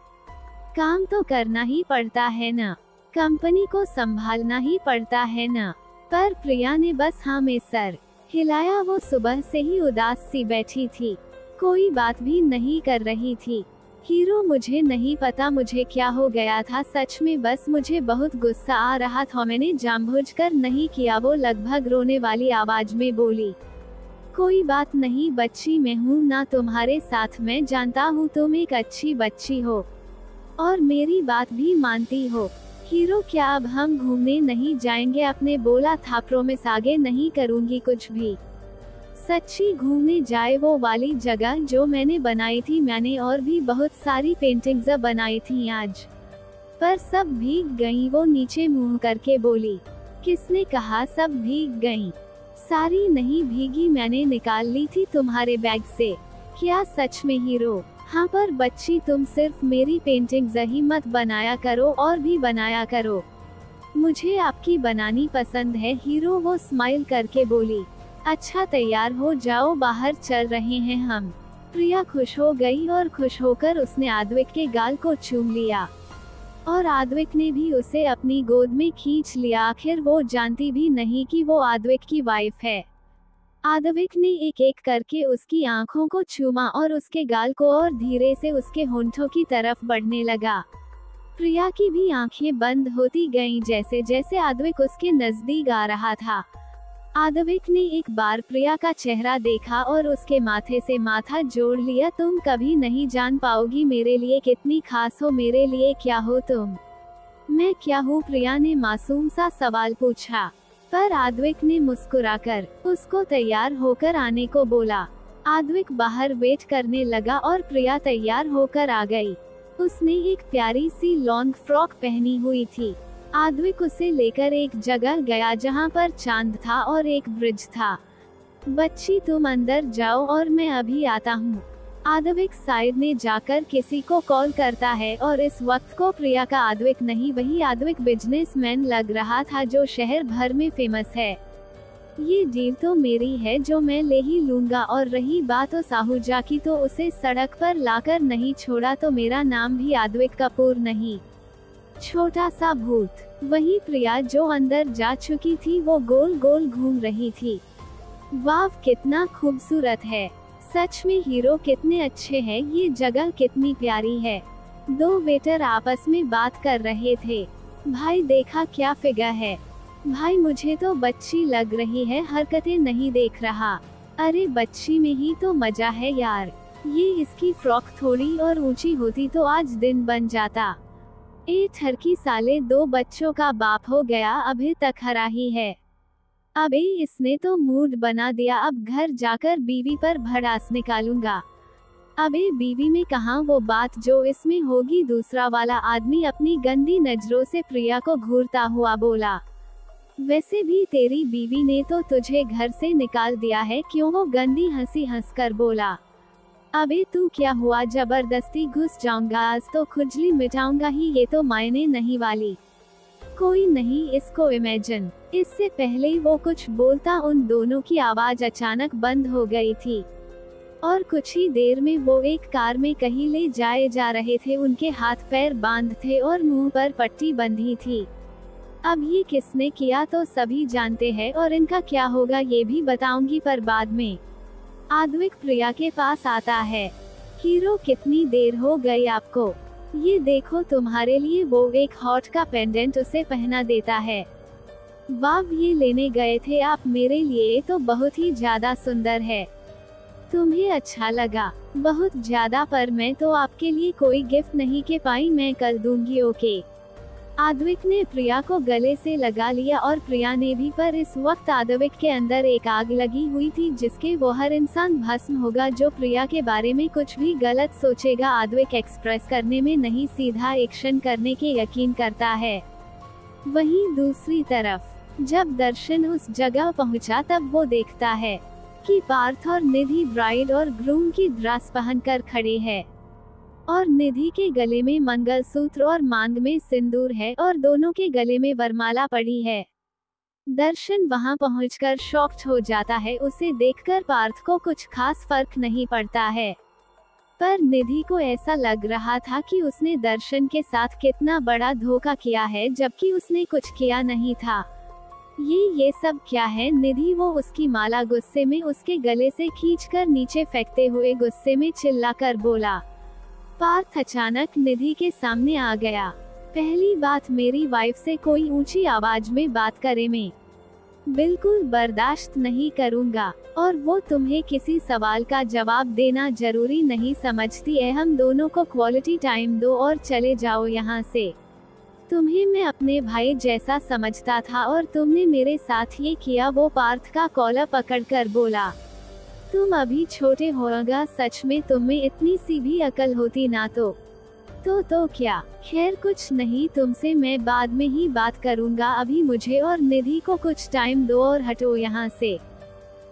S2: काम तो करना ही पड़ता है ना। कंपनी को संभालना ही पड़ता है ना। पर प्रिया ने बस हाँ में सर हिलाया। वो सुबह से ही उदास सी बैठी थी। कोई बात भी नहीं कर रही थी। हीरो मुझे नहीं पता मुझे क्या हो गया था। सच में बस मुझे बहुत गुस्सा आ रहा था। मैंने कर नहीं किया, वो लगभग रोने वाली आवाज़ में बोली, कोई बात नहीं, बच्ची मैं हूँ ना तुम्हारे साथ। मैं जानता हूँ तुम एक अच्छी बच्ची हो और मेरी बात भी मानती हो। हीरो क्या, अब हम घूमने नहीं जाएँगे। अपने बोला था, प्रोमिस आगे नहीं करूँगी कुछ भी। सच्ची घूमने जाए वो वाली जगह जो मैंने बनाई थी, मैंने और भी बहुत सारी पेंटिंग्स बनाई थी आज। पर सब भीग गई, वो नीचे मुँह करके बोली, किसने कहा सब भीग गई? सारी नहीं भीगी, मैंने निकाल ली थी तुम्हारे बैग से। क्या सच में हीरो? हाँ पर बच्ची, तुम सिर्फ़ मेरी पेंटिंग जही मत बनाया करो और भी बनाया करो। मुझे आपकी बनानी पसंद है। हीरो वो स्माइल करके बोली अच्छा तैयार हो जाओ, बाहर चल रहे हैं हम। प्रिया खुश हो गई और खुश होकर उसने आद्विक के गाल को चूम लिया। और आद्विक ने भी उसे अपनी गोद में खींच लिया। आखिर वो जानती भी नहीं कि वो आद्विक की वाइफ है। आदविक ने एक एक करके उसकी आँखों को छूमा और उसके गाल को और धीरे से उसके होंठों की तरफ़ बढ़ने लगा। प्रिया की भी आँखें बंद होती गईं जैसे जैसे आदविक उसके नज़दीक आ रहा था। आदविक ने एक बार प्रिया का चेहरा देखा और उसके माथे से माथा जोड़ लिया, तुम कभी नहीं जान पाओगी मेरे लिए कितनी खास हो, मेरे लिए क्या हो तुम? मैं क्या हूँ? प्रिया ने मासूम सा सवाल पूछा। पर आद्विक ने मुस्कुराकर उसको तैयार होकर आने को बोला। आद्विक बाहर वेट करने लगा और प्रिया तैयार होकर आ गई। उसने एक प्यारी सी लॉन्ग फ्रॉक पहनी हुई थी। आद्विक उसे लेकर एक जगह गया जहाँ पर चाँद था और एक ब्रिज था। बच्ची, तुम अंदर जाओ और मैं अभी आता हूँ। आदविक साइड ने जाकर किसी को कॉल करता है और इस वक्त को प्रिया का आदविक नहीं, वही आदविक बिजनेसमैन लग रहा था जो शहर भर में फ़ेमस है। ये डील तो मेरी है, जो मैं ले ही लूँगा और रही बात उस आहूजा की तो उसे सड़क पर लाकर नहीं छोड़ा तो मेरा नाम भी आदविक कपूर नहीं। छोटा सा भूत। वही प्रिया जो अंदर जा चुकी थी, वो गोल गोल घूम रही थी। वाव, कितना खूबसूरत है। सच में हीरो कितने अच्छे हैं, ये जगह कितनी प्यारी है। दो वेटर आपस में बात कर रहे थे। भाई, देखा क्या फिगर है। भाई, मुझे तो बच्ची लग रही है, हरकतें नहीं देख रहा। अरे, बच्ची में ही तो मज़ा है यार। ये इसकी फ्रॉक थोड़ी और ऊँची होती तो आज दिन बन जाता। ठरकी साले दो बच्चों का बाप हो गया, अभी तक हरा ही है। अबे इसने तो मूड बना दिया, अब घर जाकर बीवी पर भड़ास निकालूँगा। अबे बीवी में कहा वो बात जो इसमें होगी, दूसरा वाला आदमी अपनी गंदी नज़रों से प्रिया को घूरता हुआ बोला। वैसे भी तेरी बीवी ने तो तुझे घर से निकाल दिया है, क्यों वो गंदी हँसी हंसकर बोला। अबे तू क्या हुआ? ज़बरदस्ती घुस जाऊँगा, आज तो खुजली मिटाऊँगा ही, ये तो मायने नहीं वाली। कोई नहीं, इसको इमेजिन इससे पहले वो कुछ बोलता, उन दोनों की आवाज़ अचानक बंद हो गई थी। और कुछ ही देर में वो एक कार में कहीं ले जाए जा रहे थे, उनके हाथ पैर बाँध थे और मुँह पर पट्टी बंधी थी। अब ये किसने किया तो सभी जानते हैं, और इनका क्या होगा ये भी बताऊँगी पर बाद में। आद्विक प्रिया के पास आता है। हीरो, कितनी देर हो गई आपको? ये देखो, तुम्हारे लिए वो एक हॉट का पेंडेंट उसे पहना देता है। वाव, ये लेने गए थे आप, मेरे लिए तो बहुत ही ज़्यादा सुंदर है। तुम्हें अच्छा लगा। बहुत ज़्यादा, पर मैं तो आपके लिए कोई गिफ्ट नहीं के पाई, मैं कर दूँगी, ओके। आद्विक ने प्रिया को गले से लगा लिया और प्रिया ने भी पर इस वक्त आद्विक के अंदर एक आग लगी हुई थी जिसके वो हर इंसान भस्म होगा जो प्रिया के बारे में कुछ भी गलत सोचेगा। आद्विक एक्सप्रेस करने में नहीं, सीधा एक्शन करने के यकीन करता है। वहीं दूसरी तरफ़, जब दर्शन उस जगह पहुँचा तब वो देखता है कि पार्थ और निधि ब्राइड और ग्रूम की ड्रेस पहनकर खड़े हैं। और निधि के गले में मंगलसूत्र और मांग में सिंदूर है और दोनों के गले में वरमाला पड़ी है। दर्शन वहाँ पहुंचकर शॉक्ड हो जाता है, उसे देखकर पार्थ को कुछ खास फ़र्क नहीं पड़ता है। पर निधि को ऐसा लग रहा था कि उसने दर्शन के साथ कितना बड़ा धोखा किया है, जबकि उसने कुछ किया नहीं था। ये ये सब क्या है? निधि वो उसकी माला गुस्से में उसके गले से खींचकर नीचे फेंकते हुए गुस्से में चिल्लाकर बोला पार्थ अचानक निधि के सामने आ गया। पहली बात मेरी वाइफ से कोई ऊँची आवाज़ में बात करे मैं। बिल्कुल बर्दाश्त नहीं करूँगा, और वो तुम्हें किसी सवाल का जवाब देना ज़रूरी नहीं समझती। है हम दोनों को क्वालिटी टाइम दो और चले जाओ यहाँ से। तुम्हें मैं अपने भाई जैसा समझता था और तुमने मेरे साथ ये किया, वो पार्थ का कॉलर पकड़कर बोला। तुम अभी छोटे होगा, सच में तुम में इतनी सी भी अकल होती ना तो। तो तो क्या? खैर कुछ नहीं, तुमसे मैं बाद में ही बात करूँगा, अभी मुझे और निधि को कुछ टाइम दो और हटो यहाँ से।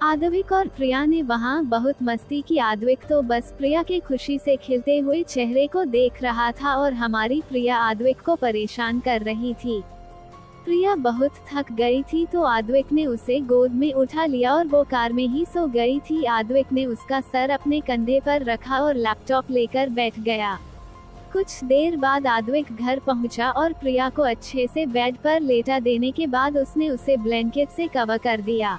S2: आदविक और प्रिया ने वहाँ बहुत मस्ती की, आदविक तो बस प्रिया के खुशी से खिलते हुए चेहरे को देख रहा था और हमारी प्रिया आदविक को परेशान कर रही थी। प्रिया बहुत थक गई थी तो आद्विक ने उसे गोद में उठा लिया और वो कार में ही सो गई थी। आद्विक ने उसका सर अपने कंधे पर रखा और लैपटॉप लेकर बैठ गया। कुछ देर बाद आद्विक घर पहुँचा और प्रिया को अच्छे से बेड पर लेटा देने के बाद उसने उसे ब्लैंकेट से कवर कर दिया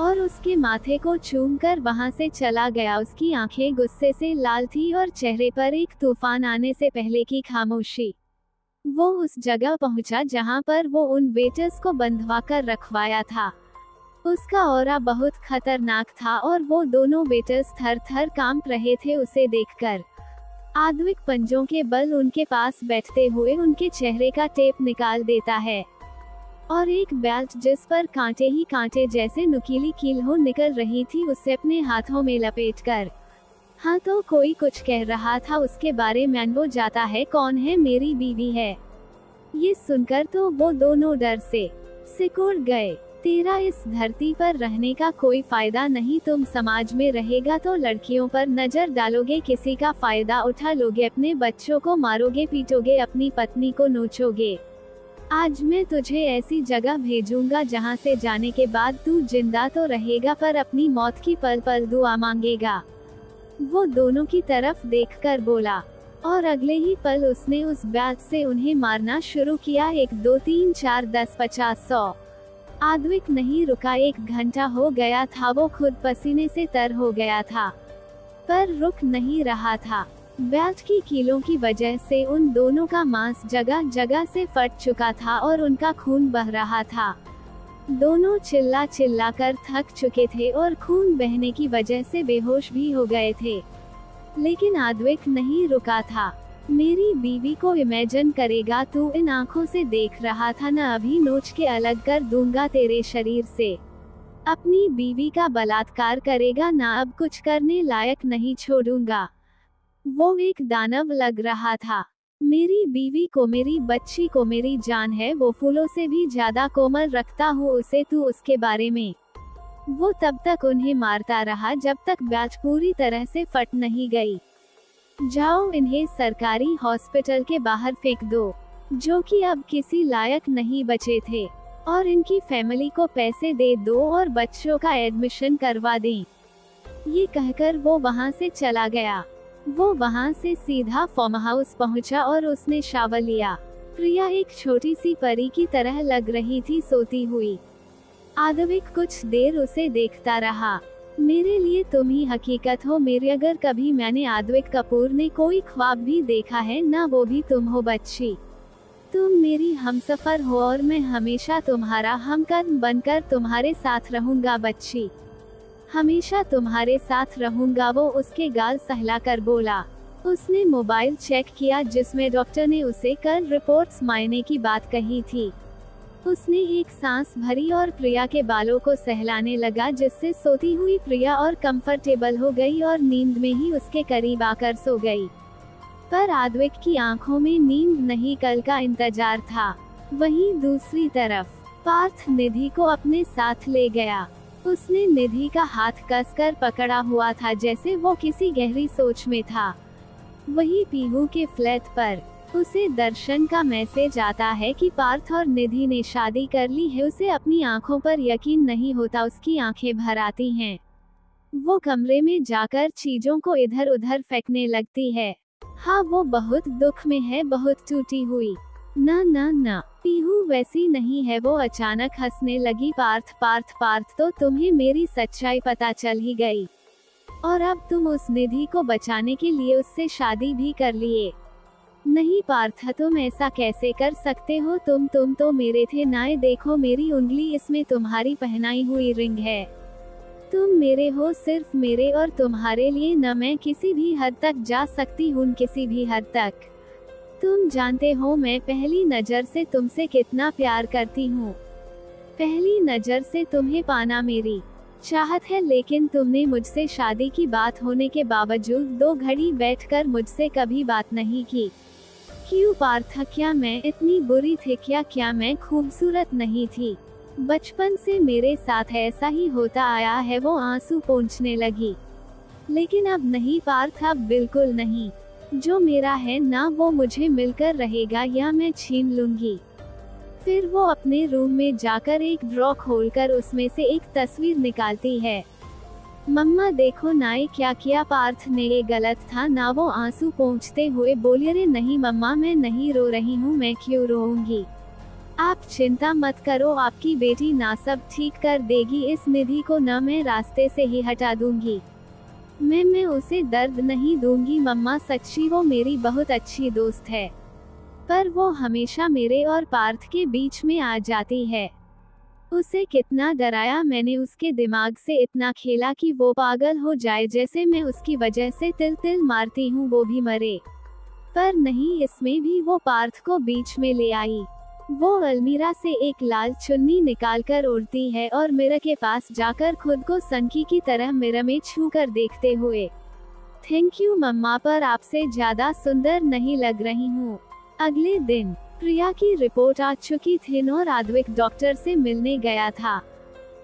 S2: और उसके माथे को चूम कर वहाँ से चला गया। उसकी आँखें गुस्से से लाल थी और चेहरे पर एक तूफ़ान आने से पहले की खामोशी। वो उस जगह पहुँचा जहाँ पर वो उन वेटर्स को बंधवा कर रखवाया था। उसका और बहुत खतरनाक था और वो दोनों वेटर्स थर थर काँप रहे थे उसे देखकर। आद्विक पंजों के बल उनके पास बैठते हुए उनके चेहरे का टेप निकाल देता है। और एक बेल्ट जिस पर कांटे ही कांटे जैसे नुकीली कील हो निकल रही थी उसे अपने हाथों में लपेट कर हाँ तो कोई कुछ कह रहा था, उसके बारे में वो जाता है, कौन है मेरी बीवी है। ये सुनकर तो वो दोनों डर से सिकुड़ गए। तेरा इस धरती पर रहने का कोई फ़ायदा नहीं, तुम समाज में रहेगा तो लड़कियों पर नज़र डालोगे, किसी का फ़ायदा उठा लोगे, अपने बच्चों को मारोगे, पीटोगे, अपनी पत्नी को नोचोगे। आज मैं तुझे ऐसी जगह भेजूँगा जहाँ से जाने के बाद तू ज़िंदा तो रहेगा, पर अपनी मौत की पल पल दुआ मांगेगा। वो दोनों की तरफ़ देखकर बोला, और अगले ही पल उसने उस बैग से उन्हें मारना शुरू किया। एक, दो, तीन, चार, दस, पचास, सौ। आद्विक नहीं रुका। एक घंटा हो गया था, वो खुद पसीने से तर हो गया था, पर रुक नहीं रहा था। बैट की कीलों की वजह से उन दोनों का मांस जगह जगह से फट चुका था और उनका खून बह रहा था। दोनों चिल्ला चिल्ला कर थक चुके थे और खून बहने की वजह से बेहोश भी हो गए थे। लेकिन आद्विक नहीं रुका था। मेरी बीवी को इमेजिन करेगा, तू इन आँखों से देख रहा था, न अभी नोच के अलग कर दूँगा तेरे शरीर से। अपनी बीवी का बलात्कार करेगा, ना अब कुछ करने लायक नहीं छोड़ूँगा। वो एक दानव लग रहा था। मेरी बीवी को, मेरी बच्ची को, मेरी जान है, वो फूलों से भी ज़्यादा कोमल रखता हूँ उसे तू उसके बारे में। वो तब तक उन्हें मारता रहा जब तक बैच पूरी तरह से फट नहीं गई। जाओ इन्हें सरकारी हॉस्पिटल के बाहर फेंक दो, जो कि अब किसी लायक नहीं बचे थे, और इनकी फैमिली को पैसे दे दो और बच्चों का एडमिशन करवा दें। ये कहकर वो वहाँ से चला गया। वो वहाँ से सीधा फॉर्म हाउस पहुँचा और उसने शावर लिया। प्रिया एक छोटी सी परी की तरह लग रही थी, सोती हुई। आदविक कुछ देर उसे देखता रहा। मेरे लिए तुम ही हकीकत हो, मेरे अगर कभी मैंने आदविक कपूर ने कोई ख्वाब भी देखा है, ना वो भी तुम हो बच्ची। तुम मेरी हमसफर हो और मैं हमेशा तुम्हारा हम हमकर्म बनकर तुम्हारे साथ रहूँगा बच्ची। हमेशा तुम्हारे साथ रहूँगा, वो उसके गाल सहला कर बोला। उसने मोबाइल चेक किया, जिसमें डॉक्टर ने उसे कल रिपोर्ट्स मायने की बात कही थी। उसने एक सांस भरी और प्रिया के बालों को सहलाने लगा, जिससे सोती हुई प्रिया और कंफर्टेबल हो गई और नींद में ही उसके करीब आकर सो गई। पर आद्विक की आँखों में नींद नहीं, कल का इंतज़ार था। वहीं दूसरी तरफ़, पार्थ निधि को अपने साथ ले गया। उसने निधि का हाथ कसकर पकड़ा हुआ था जैसे वो किसी गहरी सोच में था। वही पीहू के फ्लैट पर उसे दर्शन का मैसेज आता है कि पार्थ और निधि ने शादी कर ली है, उसे अपनी आँखों पर यकीन नहीं होता उसकी आँखें भर आती हैं। वो कमरे में जाकर चीज़ों को इधर उधर फेंकने लगती है। हाँ वो बहुत दुख में है, बहुत टूटी हुई। ना ना ना। पीहू वैसी नहीं है, वो अचानक हंसने लगी। पार्थ पार्थ पार्थ तो तुम्हें मेरी सच्चाई पता चल ही गई। और अब तुम उस निधि को बचाने के लिए उससे शादी भी कर लिए। नहीं, पार्थ, तुम ऐसा कैसे कर सकते हो? तुम तुम तो मेरे थे। नाए, देखो, मेरी उंगली, इसमें तुम्हारी पहनाई हुई रिंग है। तुम मेरे हो, सिर्फ़ मेरे और तुम्हारे लिए। न मैं किसी भी हद तक जा सकती हूँ, किसी भी हद तक। तुम जानते हो मैं पहली नज़र से तुमसे कितना प्यार करती हूँ। पहली नज़र से तुम्हें पाना मेरी चाहत है, लेकिन तुमने मुझसे शादी की बात होने के बावजूद दो घड़ी बैठकर मुझसे कभी बात नहीं की। क्यों पार्थ, क्या मैं इतनी बुरी थी? क्या क्या मैं खूबसूरत नहीं थी? बचपन से मेरे साथ ऐसा ही होता आया है, वो आँसू पहुँचने लगी। लेकिन अब नहीं, पार्थ, अब बिल्कुल नहीं। जो मेरा है ना वो मुझे मिलकर रहेगा या मैं छीन लूँगी। फिर वो अपने रूम में जाकर एक ड्रॉ खोलकर उसमें से एक तस्वीर निकालती है। मम्मा, देखो नाए क्या किया? पार्थ ने, ये गलत था। ना वो आँसू पहुँचते हुए बोले रे नहीं मम्मा, मैं नहीं रो रही हूँ, मैं क्यों रोऊँगी? आप चिंता मत करो, आपकी बेटी ना सब ठीक कर देगी, इस निधि को न मैं रास्ते से ही हटा दूँगी। मैं मैं उसे दर्द नहीं दूँगी, मम्मा सच्ची वो मेरी बहुत अच्छी दोस्त है। पर वो हमेशा मेरे और पार्थ के बीच में आ जाती है। उसे कितना डराया मैंने उसके दिमाग से, इतना खेला कि वो पागल हो जाए जैसे मैं उसकी वजह से तिल तिल मारती हूँ, वो भी मरे। पर नहीं, इसमें भी वो पार्थ को बीच में ले आई। वो अलमीरा से एक लाल चुन्नी निकालकर उड़ती है और मेरा के पास जाकर खुद को संकी की तरह मेरा में छू कर देखते हुए थैंक यू मम्मा पर आपसे ज़्यादा सुंदर नहीं लग रही हूँ। अगले दिन, प्रिया की रिपोर्ट आ चुकी थी और आद्विक डॉक्टर से मिलने गया था।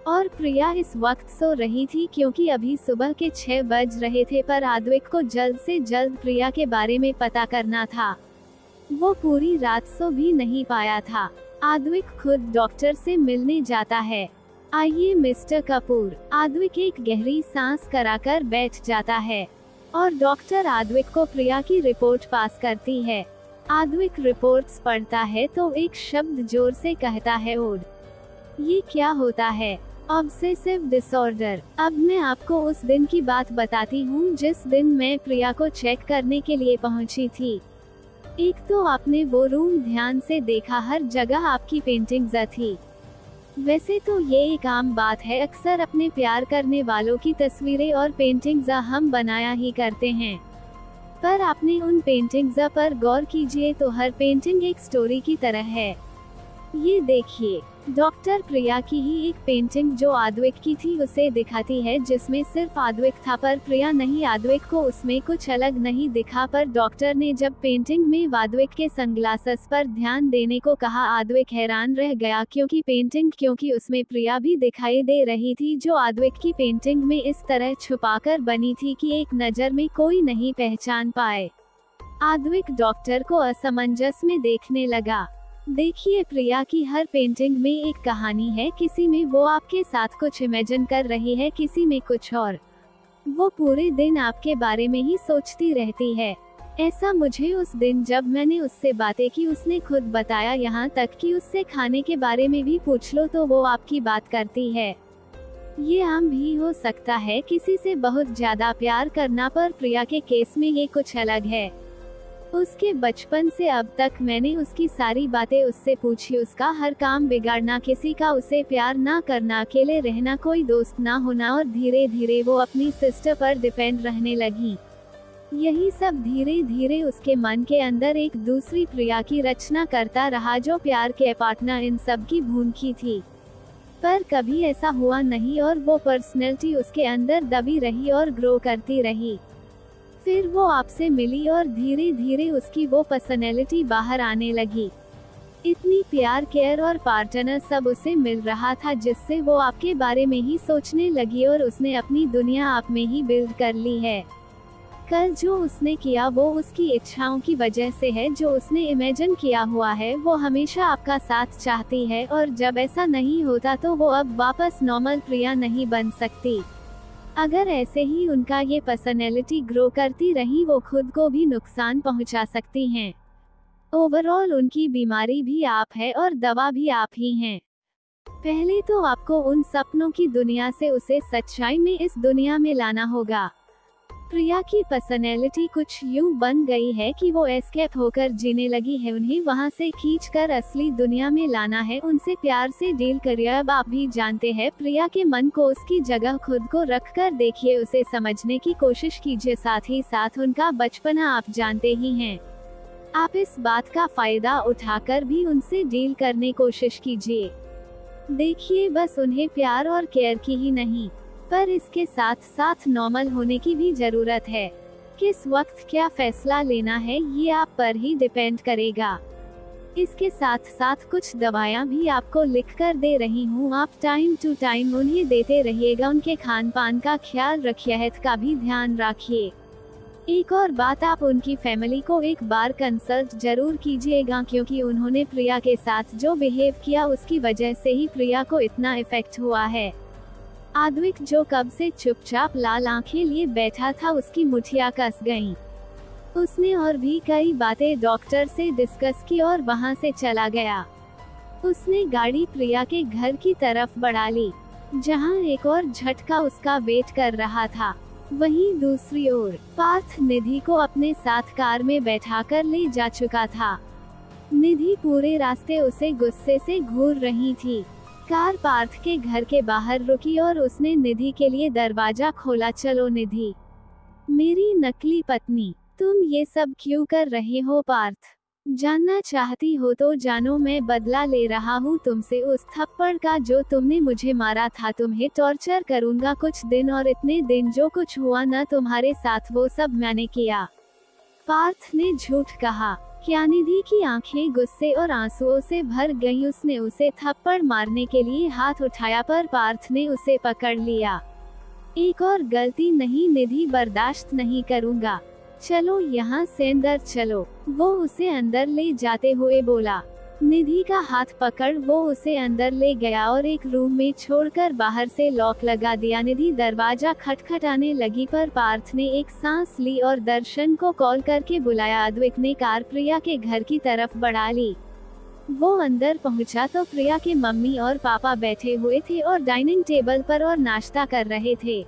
S2: और प्रिया इस वक्त सो रही थी क्योंकि अभी सुबह के छह बज रहे थे पर आद्विक को जल्द से जल्द प्रिया के बारे में पता करना था। वो पूरी रात सो भी नहीं पाया था। आद्विक खुद डॉक्टर से मिलने जाता है। आइए मिस्टर कपूर, आद्विक एक गहरी सांस कराकर बैठ जाता है और डॉक्टर आद्विक को प्रिया की रिपोर्ट पास करती है। आद्विक रिपोर्ट्स पढ़ता है तो एक शब्द ज़ोर से कहता है, ओड, ये क्या होता है? Obsessive disorder. अब मैं आपको उस दिन की बात बताती हूँ जिस दिन मैं प्रिया को चेक करने के लिए पहुँची थी। एक तो आपने वो रूम ध्यान से देखा, हर जगह आपकी पेंटिंग थी। वैसे तो ये एक आम बात है, अक्सर अपने प्यार करने वालों की तस्वीरें और पेंटिंग हम बनाया ही करते हैं। पर आपने उन पेंटिंग्स पर गौर कीजिए तो हर पेंटिंग एक स्टोरी की तरह है। ये देखिए डॉक्टर प्रिया की ही एक पेंटिंग जो आद्विक की थी, उसे दिखाती है, जिसमें सिर्फ़ आद्विक था, पर प्रिया नहीं, आद्विक को उसमें कुछ अलग नहीं दिखा, पर डॉक्टर ने जब पेंटिंग में वाद्विक के संग्लासेस पर ध्यान देने को कहा, आद्विक हैरान रह गया, क्योंकि पेंटिंग, क्योंकि उसमें प्रिया भी दिखाई दे रही थी, जो आद्विक की पेंटिंग में इस तरह छुपाकर बनी थी कि एक नज़र में कोई नहीं पहचान पाए। आद्विक डॉक्टर को असमंजस में देखने लगा। देखिए प्रिया की हर पेंटिंग में एक कहानी है, किसी में वो आपके साथ कुछ इमेजिन कर रही है, किसी में कुछ और। वो पूरे दिन आपके बारे में ही सोचती रहती है। ऐसा मुझे उस दिन जब मैंने उससे बातें की, उसने खुद बताया यहाँ तक कि उससे खाने के बारे में भी पूछ लो तो वो आपकी बात करती है। ये आम भी हो सकता है, किसी से बहुत ज़्यादा प्यार करना पर प्रिया के केस में ये कुछ अलग है। उसके बचपन से अब तक मैंने उसकी सारी बातें उससे पूछी, उसका हर काम बिगाड़ना, किसी का उसे प्यार ना करना, अकेले रहना, कोई दोस्त ना होना और धीरे धीरे वो अपनी सिस्टर पर डिपेंड रहने लगी। यही सब धीरे धीरे उसके मन के अंदर एक दूसरी प्रिया की रचना करता रहा, जो प्यार के पार्टनर इन सब की भूनकी थी। पर कभी ऐसा हुआ नहीं और वो पर्सनैलिटी उसके अंदर दबी रही और ग्रो करती रही। फिर वो आपसे मिली और धीरे धीरे उसकी वो पर्सनैलिटी बाहर आने लगी। इतनी प्यार केयर और पार्टनर सब उसे मिल रहा था जिससे वो आपके बारे में ही सोचने लगी और उसने अपनी दुनिया आप में ही बिल्ड कर ली है। कल जो उसने किया वो उसकी इच्छाओं की वजह से है, जो उसने इमेजिन किया हुआ है, वो हमेशा आपका साथ चाहती है और जब ऐसा नहीं होता तो वो अब वापस नॉर्मल प्रिया नहीं बन सकती। अगर ऐसे ही उनका ये पर्सनैलिटी ग्रो करती रही, वो खुद को भी नुकसान पहुँचा सकती हैं। ओवरऑल उनकी बीमारी भी आप है और दवा भी आप ही हैं। पहले तो आपको उन सपनों की दुनिया से उसे सच्चाई में इस दुनिया में लाना होगा। प्रिया की पर्सनैलिटी कुछ यूँ बन गई है कि वो एस्केप होकर जीने लगी है। उन्हें वहाँ से खींच कर असली दुनिया में लाना है। उनसे प्यार से डील करिए। अब आप भी जानते हैं, प्रिया के मन को उसकी जगह खुद को रख कर देखिए, उसे समझने की कोशिश कीजिए। साथ ही साथ उनका बचपना आप जानते ही हैं। आप इस बात का फ़ायदा उठाकर भी उनसे डील करने कोशिश कीजिए। देखिए, बस उन्हें प्यार और केयर की ही नहीं। पर इसके साथ साथ नॉर्मल होने की भी ज़रूरत है। किस वक्त क्या फैसला लेना है, ये आप पर ही डिपेंड करेगा। इसके साथ साथ कुछ दवाइयाँ भी आपको लिख कर दे रही हूँ। आप टाइम टू टाइम उन्हें देते रहिएगा। उनके खान पान का ख्याल रखिए का भी ध्यान रखिए। एक और बात, आप उनकी फैमिली को एक बार कंसल्ट ज़रूर कीजिएगा, क्योंकि उन्होंने प्रिया के साथ जो बिहेव किया, उसकी वजह से ही प्रिया को इतना इफ़ेक्ट हुआ है। आद्विक जो कब से चुपचाप लाल आँखें लिए बैठा था उसकी मुठिया कस गईं। उसने और भी कई बातें डॉक्टर से डिस्कस की और वहाँ से चला गया। उसने गाड़ी प्रिया के घर की तरफ़ बढ़ा ली जहाँ एक और झटका उसका वेट कर रहा था। वहीं दूसरी ओर, पार्थ निधि को अपने साथ कार में बैठाकर ले जा चुका था। निधि पूरे रास्ते उसे गुस्से से घूर रही थी। कार पार्थ के घर के बाहर रुकी और उसने निधि के लिए दरवाज़ा खोला, चलो निधि, मेरी नकली पत्नी, तुम ये सब क्यों कर रहे हो पार्थ? जानना चाहती हो तो जानो, मैं बदला ले रहा हूँ तुमसे उस थप्पड़ का जो तुमने मुझे मारा था। तुम्हें टॉर्चर करूँगा कुछ दिन और इतने दिन जो कुछ हुआ न तुम्हारे साथ, वो सब मैंने किया। पार्थ ने झूठ कहा। निधि की आँखें गुस्से और आंसुओं से भर गईं। उसने उसे थप्पड़ मारने के लिए हाथ उठाया, पर पार्थ ने उसे पकड़ लिया। एक और गलती नहीं, निधि बर्दाश्त नहीं करूँगा। चलो, यहाँ से अंदर चलो। वो उसे अंदर ले जाते हुए बोला निधि का हाथ पकड़, वो उसे अंदर ले गया और एक रूम में छोड़कर बाहर से लॉक लगा दिया। निधि दरवाज़ा खटखटाने लगी, पर पार्थ ने एक सांस ली और दर्शन को कॉल करके बुलाया। अद्विक ने कार प्रिया के घर की तरफ़ बढ़ा ली। वो अंदर पहुँचा तो प्रिया के मम्मी और पापा बैठे हुए थे और डाइनिंग टेबल पर और नाश्ता कर रहे थे।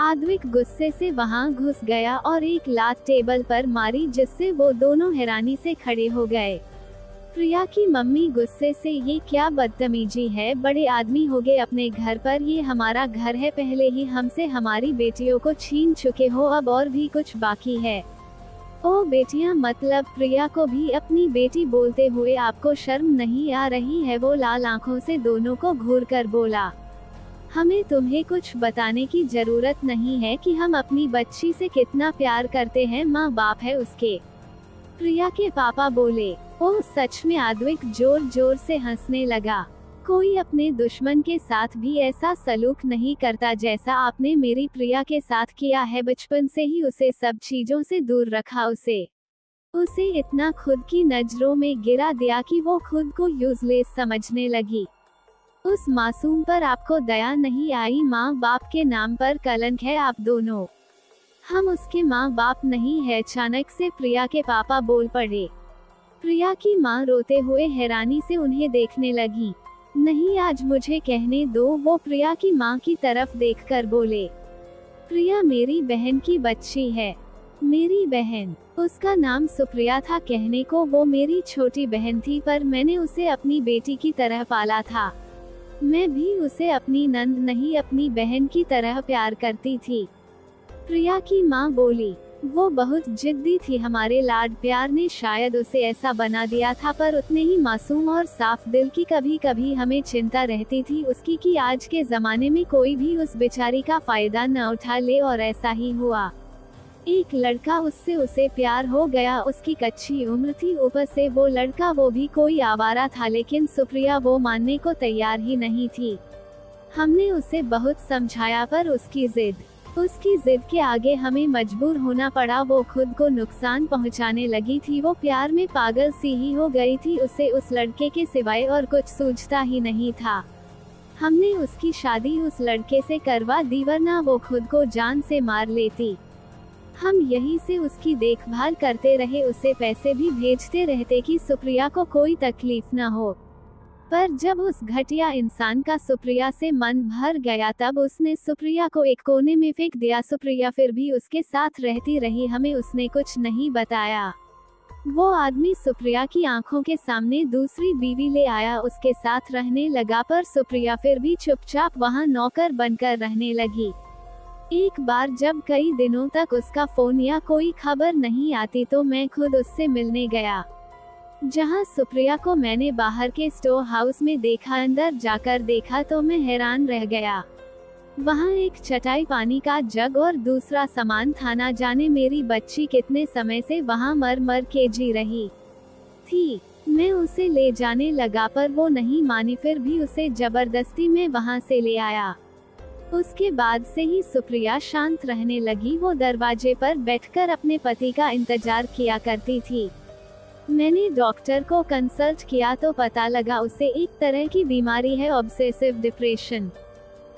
S2: आद्विक गुस्से से वहाँ घुस गया और एक लात टेबल पर मारी, जिससे वो दोनों हैरानी से खड़े हो गए। प्रिया की मम्मी गुस्से से, ये क्या बदतमीजी है? बड़े आदमी हो गए अपने घर पर। ये हमारा घर है। पहले ही हमसे हमारी बेटियों को छीन चुके हो। अब और भी कुछ बाकी है। ओ बेटियाँ मतलब प्रिया को भी अपनी बेटी बोलते हुए आपको शर्म नहीं आ रही है? वो लाल आँखों से दोनों को घूर कर बोला। हमें तुम्हें कुछ बताने की ज़रूरत नहीं है कि हम अपनी बच्ची से कितना प्यार करते हैं। माँ बाप है उसके। प्रिया के पापा बोले। ओह सच में आद्विक ज़ोर ज़ोर से हंसने लगा। कोई अपने दुश्मन के साथ भी ऐसा सलूक नहीं करता जैसा आपने मेरी प्रिया के साथ किया है, बचपन से ही उसे सब चीज़ों से दूर रखा उसे। उसे इतना खुद की नज़रों में गिरा दिया कि वो खुद को यूजलेस समझने लगी। उस मासूम पर आपको दया नहीं आई माँ बाप के नाम पर कलंक है आप दोनों। हम उसके माँ बाप नहीं है, अचानक से प्रिया के पापा बोल पड़े। प्रिया की माँ रोते हुए हैरानी से उन्हें देखने लगी। नहीं, आज मुझे कहने दो, वो प्रिया की माँ की तरफ़ देखकर बोले। प्रिया, मेरी बहन की बच्ची है। मेरी बहन, उसका नाम सुप्रिया था कहने को। वो मेरी छोटी बहन थी, पर मैंने उसे अपनी बेटी की तरह पाला था। मैं भी उसे अपनी नंद नहीं, अपनी बहन की तरह प्यार करती थी। प्रिया की माँ बोली। वो बहुत जिद्दी थी। हमारे लाड प्यार ने शायद उसे ऐसा बना दिया था, पर उतने ही मासूम और साफ़ दिल की कभी कभी हमें चिंता रहती थी उसकी कि आज के जमाने में कोई भी उस बेचारी का फ़ायदा न उठा ले और ऐसा ही हुआ। एक लड़का उससे उसे प्यार हो गया, उसकी कच्ची उम्र थी, ऊपर से वो लड़का वो भी कोई आवारा था, लेकिन सुप्रिया वो मानने को तैयार ही नहीं थी। हमने उसे बहुत समझाया पर उसकी जिद उसकी जिद के आगे हमें मजबूर होना पड़ा। वो खुद को नुकसान पहुँचाने लगी थी। वो प्यार में पागल सी ही हो गई थी। उसे उस लड़के के सिवाय और कुछ सूझता ही नहीं था। हमने उसकी शादी उस लड़के से करवा दी, वरना वो खुद को जान से मार लेती। हम यही से उसकी देखभाल करते रहे। उसे पैसे भी भेजते रहते कि सुप्रिया को कोई तकलीफ़ न हो। पर जब उस घटिया इंसान का सुप्रिया से मन भर गया, तब उसने सुप्रिया को एक कोने में फेंक दिया। सुप्रिया फिर भी उसके साथ रहती रही, हमें उसने कुछ नहीं बताया। वो आदमी सुप्रिया की आँखों के सामने दूसरी बीवी ले आया, उसके साथ रहने लगा, पर सुप्रिया फिर भी चुपचाप वहाँ नौकर बनकर रहने लगी। एक बार जब कई दिनों तक उसका फ़ोन या कोई खबर नहीं आती तो मैं खुद उससे मिलने गया। जहाँ सुप्रिया को मैंने बाहर के स्टोर हाउस में देखा, अंदर जाकर देखा तो मैं हैरान रह गया। वहाँ एक चटाई पानी का जग और दूसरा सामान था, ना जाने मेरी बच्ची कितने समय से वहाँ मर मर के जी रही थी। मैं उसे ले जाने लगा, पर वो नहीं मानी, फिर भी उसे ज़बरदस्ती में वहाँ से ले आया। उसके बाद से ही सुप्रिया शांत रहने लगी, वो दरवाजे पर बैठकर अपने पति का इंतज़ार किया करती थी। मैंने डॉक्टर को कंसल्ट किया तो पता लगा उसे एक तरह की बीमारी है ऑब्सेसिव डिप्रेशन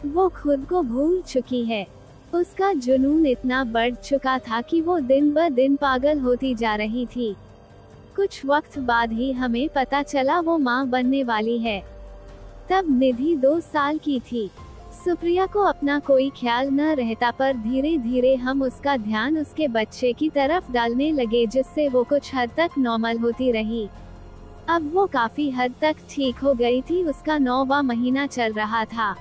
S2: वो खुद को भूल चुकी है। उसका जुनून इतना बढ़ चुका था कि वो दिन ब दिन पागल होती जा रही थी। कुछ वक्त बाद ही हमें पता चला वो माँ बनने वाली है। तब निधि दो साल की थी। सुप्रिया को अपना कोई ख्याल न रहता पर धीरे धीरे हम उसका ध्यान उसके बच्चे की तरफ़ डालने लगे जिससे वो कुछ हद तक नॉर्मल होती रही। अब वो काफ़ी हद तक ठीक हो गई थी, उसका नौवा महीना चल रहा था।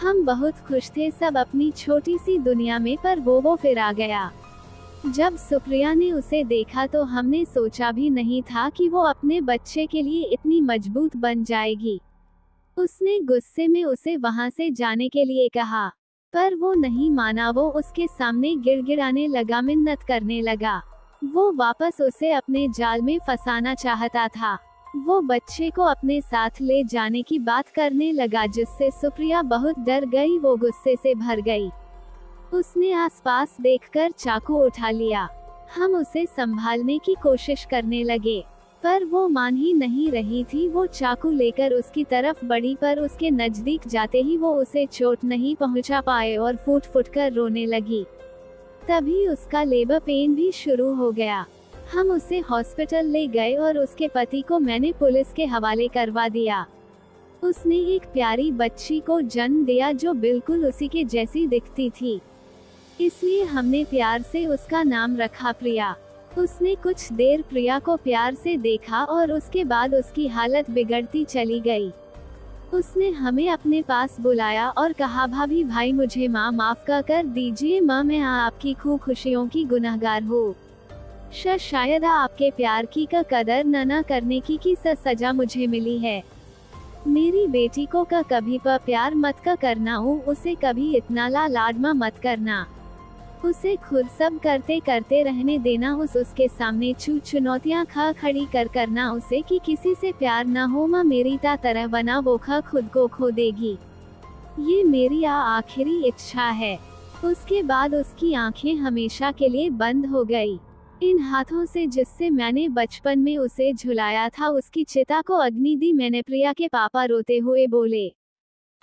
S2: हम बहुत खुश थे, सब अपनी छोटी सी दुनिया में पर वो वो फिर आ गया। जब सुप्रिया ने उसे देखा तो हमने सोचा भी नहीं था कि वो अपने बच्चे के लिए इतनी मज़बूत बन जाएगी। उसने गुस्से में उसे वहाँ से जाने के लिए कहा, पर वो नहीं माना, वो उसके सामने गिड़गिड़ाने लगा, मिन्नत करने लगा। वो वापस उसे अपने जाल में फंसाना चाहता था। वो बच्चे को अपने साथ ले जाने की बात करने लगा, जिससे सुप्रिया बहुत डर गई, वो गुस्से से भर गई। उसने आसपास देखकर चाकू उठा लिया। हम उसे संभालने की कोशिश करने लगे। पर वो मान ही नहीं रही थी। वो चाकू लेकर उसकी तरफ़ बढ़ी पर उसके नज़दीक जाते ही वो उसे चोट नहीं पहुँचा पाए और फूट फूट कर रोने लगी। तभी उसका लेबर पेन भी शुरू हो गया। हम उसे हॉस्पिटल ले गए और उसके पति को मैंने पुलिस के हवाले करवा दिया। उसने एक प्यारी बच्ची को जन्म दिया जो बिल्कुल उसी के जैसी दिखती थी। इसलिए हमने प्यार से उसका नाम रखा प्रिया। उसने कुछ देर प्रिया को प्यार से देखा और उसके बाद उसकी हालत बिगड़ती चली गई। उसने हमें अपने पास बुलाया और कहा, भाभी, भाई, मुझे माँ माफ़ का, कर दीजिए। माँ, मैं आपकी खूब खुशियों की गुनाहगार हूँ। शायद आपके प्यार की का, कदर न न करने की की सजा मुझे मिली है। मेरी बेटी को का, कभी पर प्यार मत का, करना हो। उसे कभी इतना ला, लाडमा मत करना। उसे खुद सब करते करते रहने देना उस उसके सामने छू चुनौतियाँ खा खड़ी कर करना उसे कि किसी से प्यार ना हो, माँ मेरी ता तरह बना वो खा खुद को खो देगी। ये मेरी आ आखिरी इच्छा है। उसके बाद उसकी आँखें हमेशा के लिए बंद हो गई। इन हाथों से जिससे मैंने बचपन में उसे झुलाया था, उसकी चिता को अग्नि दी मैंने प्रिया के पापा रोते हुए बोले।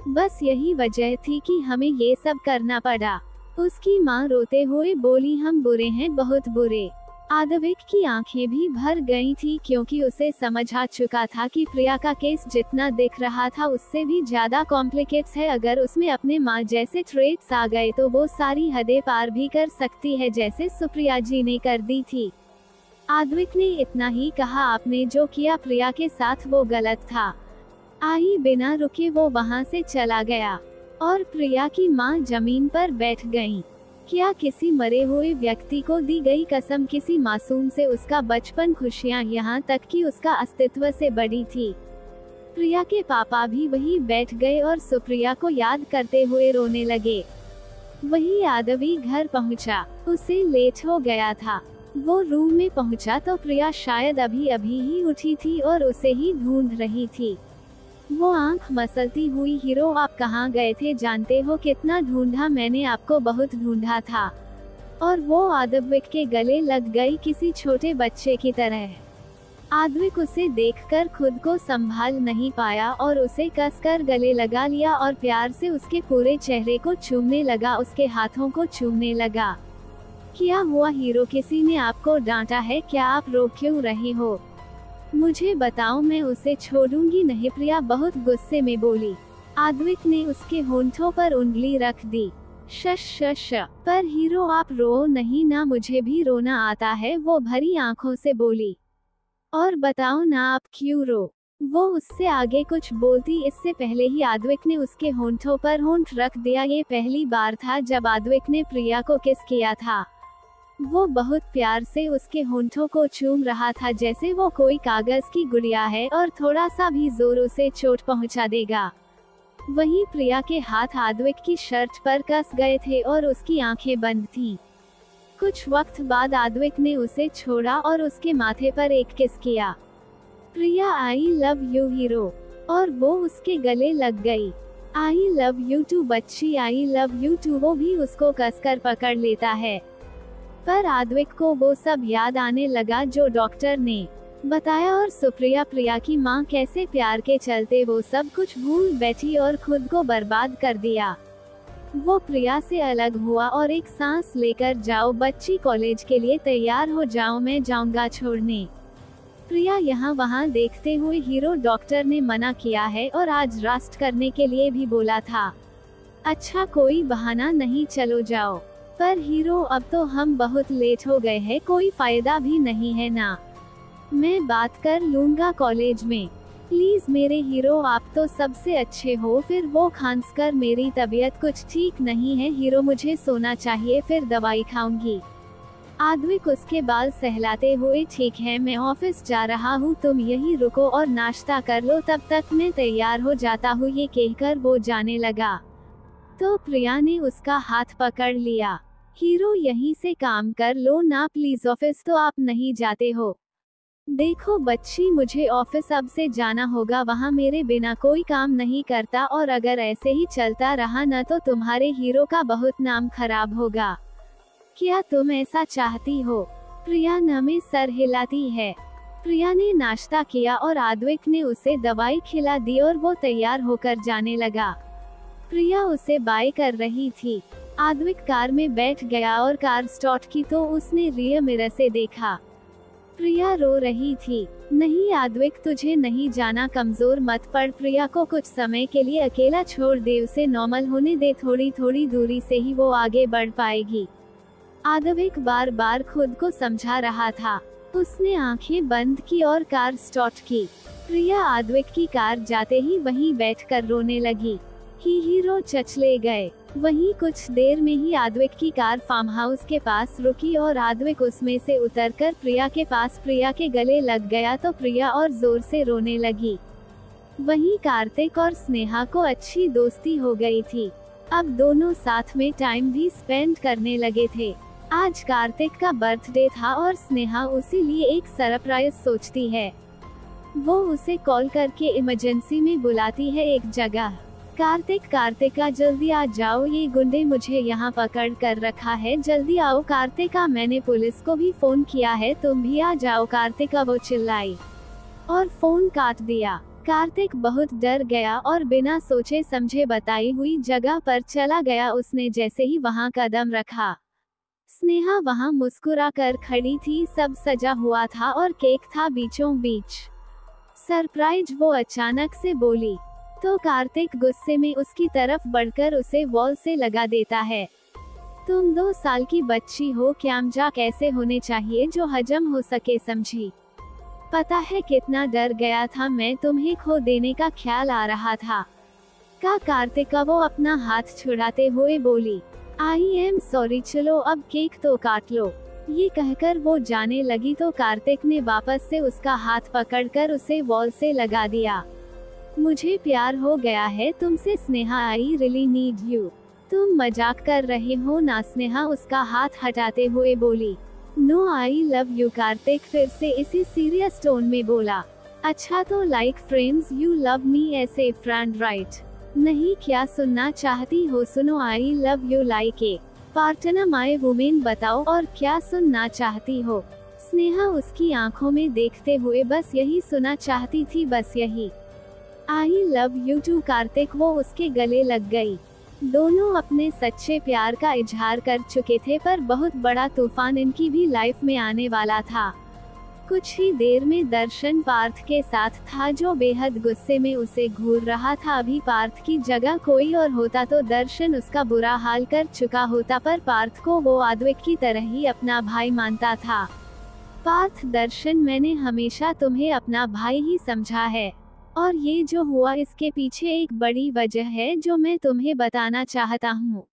S2: बस यही वजह थी कि हमें ये सब करना पड़ा। उसकी माँ रोते हुए बोली, हम बुरे हैं, बहुत बुरे। आदविक की आँखें भी भर गई थी क्योंकि उसे समझ आ चुका था कि प्रिया का केस जितना दिख रहा था उससे भी ज़्यादा कॉम्प्लिकेट्स है। अगर उसमें अपने माँ जैसे ट्रेट्स आ गए तो वो सारी हदें पार भी कर सकती है, जैसे सुप्रिया जी ने कर दी थी। आदविक ने इतना ही कहा, आपने जो किया प्रिया के साथ वो गलत था। आई, बिना रुके वो वहाँ से चला गया। और प्रिया की माँ ज़मीन पर बैठ गईं। क्या किसी मरे हुए व्यक्ति को दी गई कसम किसी मासूम से उसका बचपन खुशियाँ यहाँ तक कि उसका अस्तित्व से बड़ी थी प्रिया के पापा भी वही बैठ गए और सुप्रिया को याद करते हुए रोने लगे वही यादवी घर पहुँचा। उसे लेट हो गया था वो रूम में पहुँचा तो प्रिया शायद अभी अभी ही उठी थी और उसे ही ढूंढ रही थी वो आँख मसलती हुई हीरो, आप कहाँ गए थे जानते हो? कितना ढूंढा मैंने, आपको बहुत ढूंढा था। और वो आदविक के गले लग गई किसी छोटे बच्चे की तरह। आदविक उसे देखकर खुद को संभाल नहीं पाया और उसे कसकर गले लगा लिया और प्यार से उसके पूरे चेहरे को चूमने लगा, उसके हाथों को चूमने लगा। क्या हुआ हीरो, किसी ने आपको डांटा है? क्या आप रो क्यों रहे हो? मुझे बताओ मैं उसे छोड़ूँगी नहीं। प्रिया बहुत गुस्से में बोली। आद्विक ने उसके होंठों पर उंगली रख दी। शश शश पर हीरो आप रो नहीं ना, मुझे भी रोना आता है, वो भरी आँखों से बोली। और बताओ ना आप क्यों रो? वो उससे आगे कुछ बोलती, इससे पहले ही आद्विक ने उसके होंठों पर होंठ रख दिया। ये पहली बार था जब आद्विक ने प्रिया को किस किया था। वो बहुत प्यार से उसके होंठों को चूम रहा था जैसे वो कोई कागज़ की गुड़िया है और थोड़ा सा भी ज़ोर उसे चोट पहुँचा देगा। वहीं प्रिया के हाथ आद्विक की शर्ट पर कस गए थे और उसकी आँखें बंद थी। कुछ वक्त बाद आद्विक ने उसे छोड़ा और उसके माथे पर एक किस किया। Priya I love you hero और वो उसके गले लग गई। आई लव यू टू बच्ची आई लव यू टू वो भी उसको कसकर पकड़ लेता है। पर आद्विक को वो सब याद आने लगा जो डॉक्टर ने बताया और सुप्रिया, प्रिया की माँ कैसे प्यार के चलते वो सब कुछ भूल बैठी और खुद को बर्बाद कर दिया। वो प्रिया से अलग हुआ और एक सांस लेकर, जाओ बच्ची कॉलेज के लिए तैयार हो, जाओ मैं जाऊँगा छोड़ने। प्रिया यहाँ वहाँ देखते हुए हीरो डॉक्टर ने मना किया है और आज रास्ट करने के लिए भी बोला था अच्छा कोई बहाना नहीं, चलो जाओ। पर हीरो, अब तो हम बहुत लेट हो गए हैं, कोई फ़ायदा भी नहीं है ना। मैं बात कर लूँगा कॉलेज में। प्लीज़ मेरे हीरो, आप तो सबसे अच्छे हो, फिर वो खांस कर मेरी तबीयत कुछ ठीक नहीं है, हीरो मुझे सोना चाहिए, फिर दवाई खाऊँगी। आदविक उसके बाल सहलाते हुए, ठीक है, मैं ऑफ़िस जा रहा हूँ, तुम यही रुको और नाश्ता कर लो, तब तक मैं तैयार हो जाता हूँ, ये कहकर वो जाने लगा। तो प्रिया ने उसका हाथ पकड़ लिया। हीरो यहीं से काम कर लो ना प्लीज़ ऑफ़िस तो आप नहीं जाते हो। देखो बच्ची, मुझे ऑफ़िस अब से जाना होगा, वहाँ मेरे बिना कोई काम नहीं करता और अगर ऐसे ही चलता रहा न तो तुम्हारे हीरो का बहुत नाम खराब होगा। क्या तुम ऐसा चाहती हो? प्रिया न में सर हिलाती है। प्रिया ने नाश्ता किया और आद्विक ने उसे दवाई खिला दी और वो तैयार होकर जाने लगा। प्रिया उसे बाय कर रही थी। आद्विक कार में बैठ गया और कार स्टार्ट की तो उसने रियर मिरर से देखा। प्रिया रो रही थी, नहीं आद्विक तुझे नहीं जाना कमज़ोर मत पड़। प्रिया को कुछ समय के लिए अकेला छोड़ दे, उसे नॉर्मल होने दे। थोड़ी थोड़ी दूरी से ही वो आगे बढ़ पाएगी। आदविक बार बार खुद को समझा रहा था। उसने आँखें बंद की और कार स्टार्ट की। प्रिया आद्विक की कार जाते ही वहीं बैठकर रोने लगी। ही हीरो चचले गए। वहीं कुछ देर में ही आद्विक की कार फार्म हाउस के पास रुकी और आद्विक उसमें से उतरकर प्रिया के पास प्रिया के गले लग गया तो प्रिया और ज़ोर से रोने लगी। वहीं कार्तिक और स्नेहा को अच्छी दोस्ती हो गई थी। अब दोनों साथ में टाइम भी स्पेंड करने लगे थे। आज कार्तिक का बर्थडे था और स्नेहा उसी लिए एक सरप्राइज़ सोचती है। वो उसे कॉल करके इमरजेंसी में बुलाती है एक जगह। कार्तिक, कार्तिका, जल्दी आ जाओ। ये गुंडे मुझे यहाँ पकड़ कर रखा है। जल्दी आओ। कार्तिका, मैंने पुलिस को भी फ़ोन किया है। तुम भी आ जाओ। कार्तिका, वो चिल्लाई और फ़ोन काट दिया। कार्तिक बहुत डर गया और बिना सोचे समझे बताई हुई जगह पर चला गया। उसने जैसे ही वहाँ कदम रखा, स्नेहा वहाँ मुस्कुरा कर खड़ी थी। सब सजा हुआ था और केक था बीचों बीच सरप्राइज़, वो अचानक से बोली तो कार्तिक गुस्से में उसकी तरफ़ बढ़कर उसे वॉल से लगा देता है। तुम दो साल की बच्ची हो क्यामजा कैसे होने चाहिए जो हजम हो सके समझी। पता है कितना डर गया था मैं तुम्हें खो देने का ख्याल आ रहा था। का कार्तिका वो अपना हाथ छुड़ाते हुए बोली, आई एम सॉरी, चलो अब केक तो काट लो। ये कहकर वो जाने लगी तो कार्तिक ने वापस से उसका हाथ पकड़कर उसे वॉल से लगा दिया। मुझे प्यार हो गया है, तुमसे Sneha I really need you तुम मज़ाक कर रहे हो, ना स्नेहा उसका हाथ हटाते हुए बोली। No I love you Kartik फिर से इसी सीरियस टोन में बोला। अच्छा तो like friends you love me ऐसे फ्रेंड राइट नहीं, क्या सुनना चाहती हो? सुनो I love you like a partner my women बताओ, और क्या सुनना चाहती हो? स्नेहा उसकी आँखों में देखते हुए बस यही सुना चाहती थी, बस यही। I love you too Kartik, वो उसके गले लग गई। दोनों अपने सच्चे प्यार का इजहार कर चुके थे, पर बहुत बड़ा तूफ़ान इनकी भी लाइफ में आने वाला था। कुछ ही देर में दर्शन पार्थ के साथ था, जो बेहद गुस्से में उसे घूर रहा था। अभी पार्थ की जगह कोई और होता तो दर्शन उसका बुरा हाल कर चुका होता, पर पार्थ को वो आद्विक की तरह ही अपना भाई मानता था। पार्थ, दर्शन मैंने हमेशा तुम्हें अपना भाई ही समझा है। और ये जो हुआ इसके पीछे एक बड़ी वजह है जो मैं तुम्हें बताना चाहता हूँ।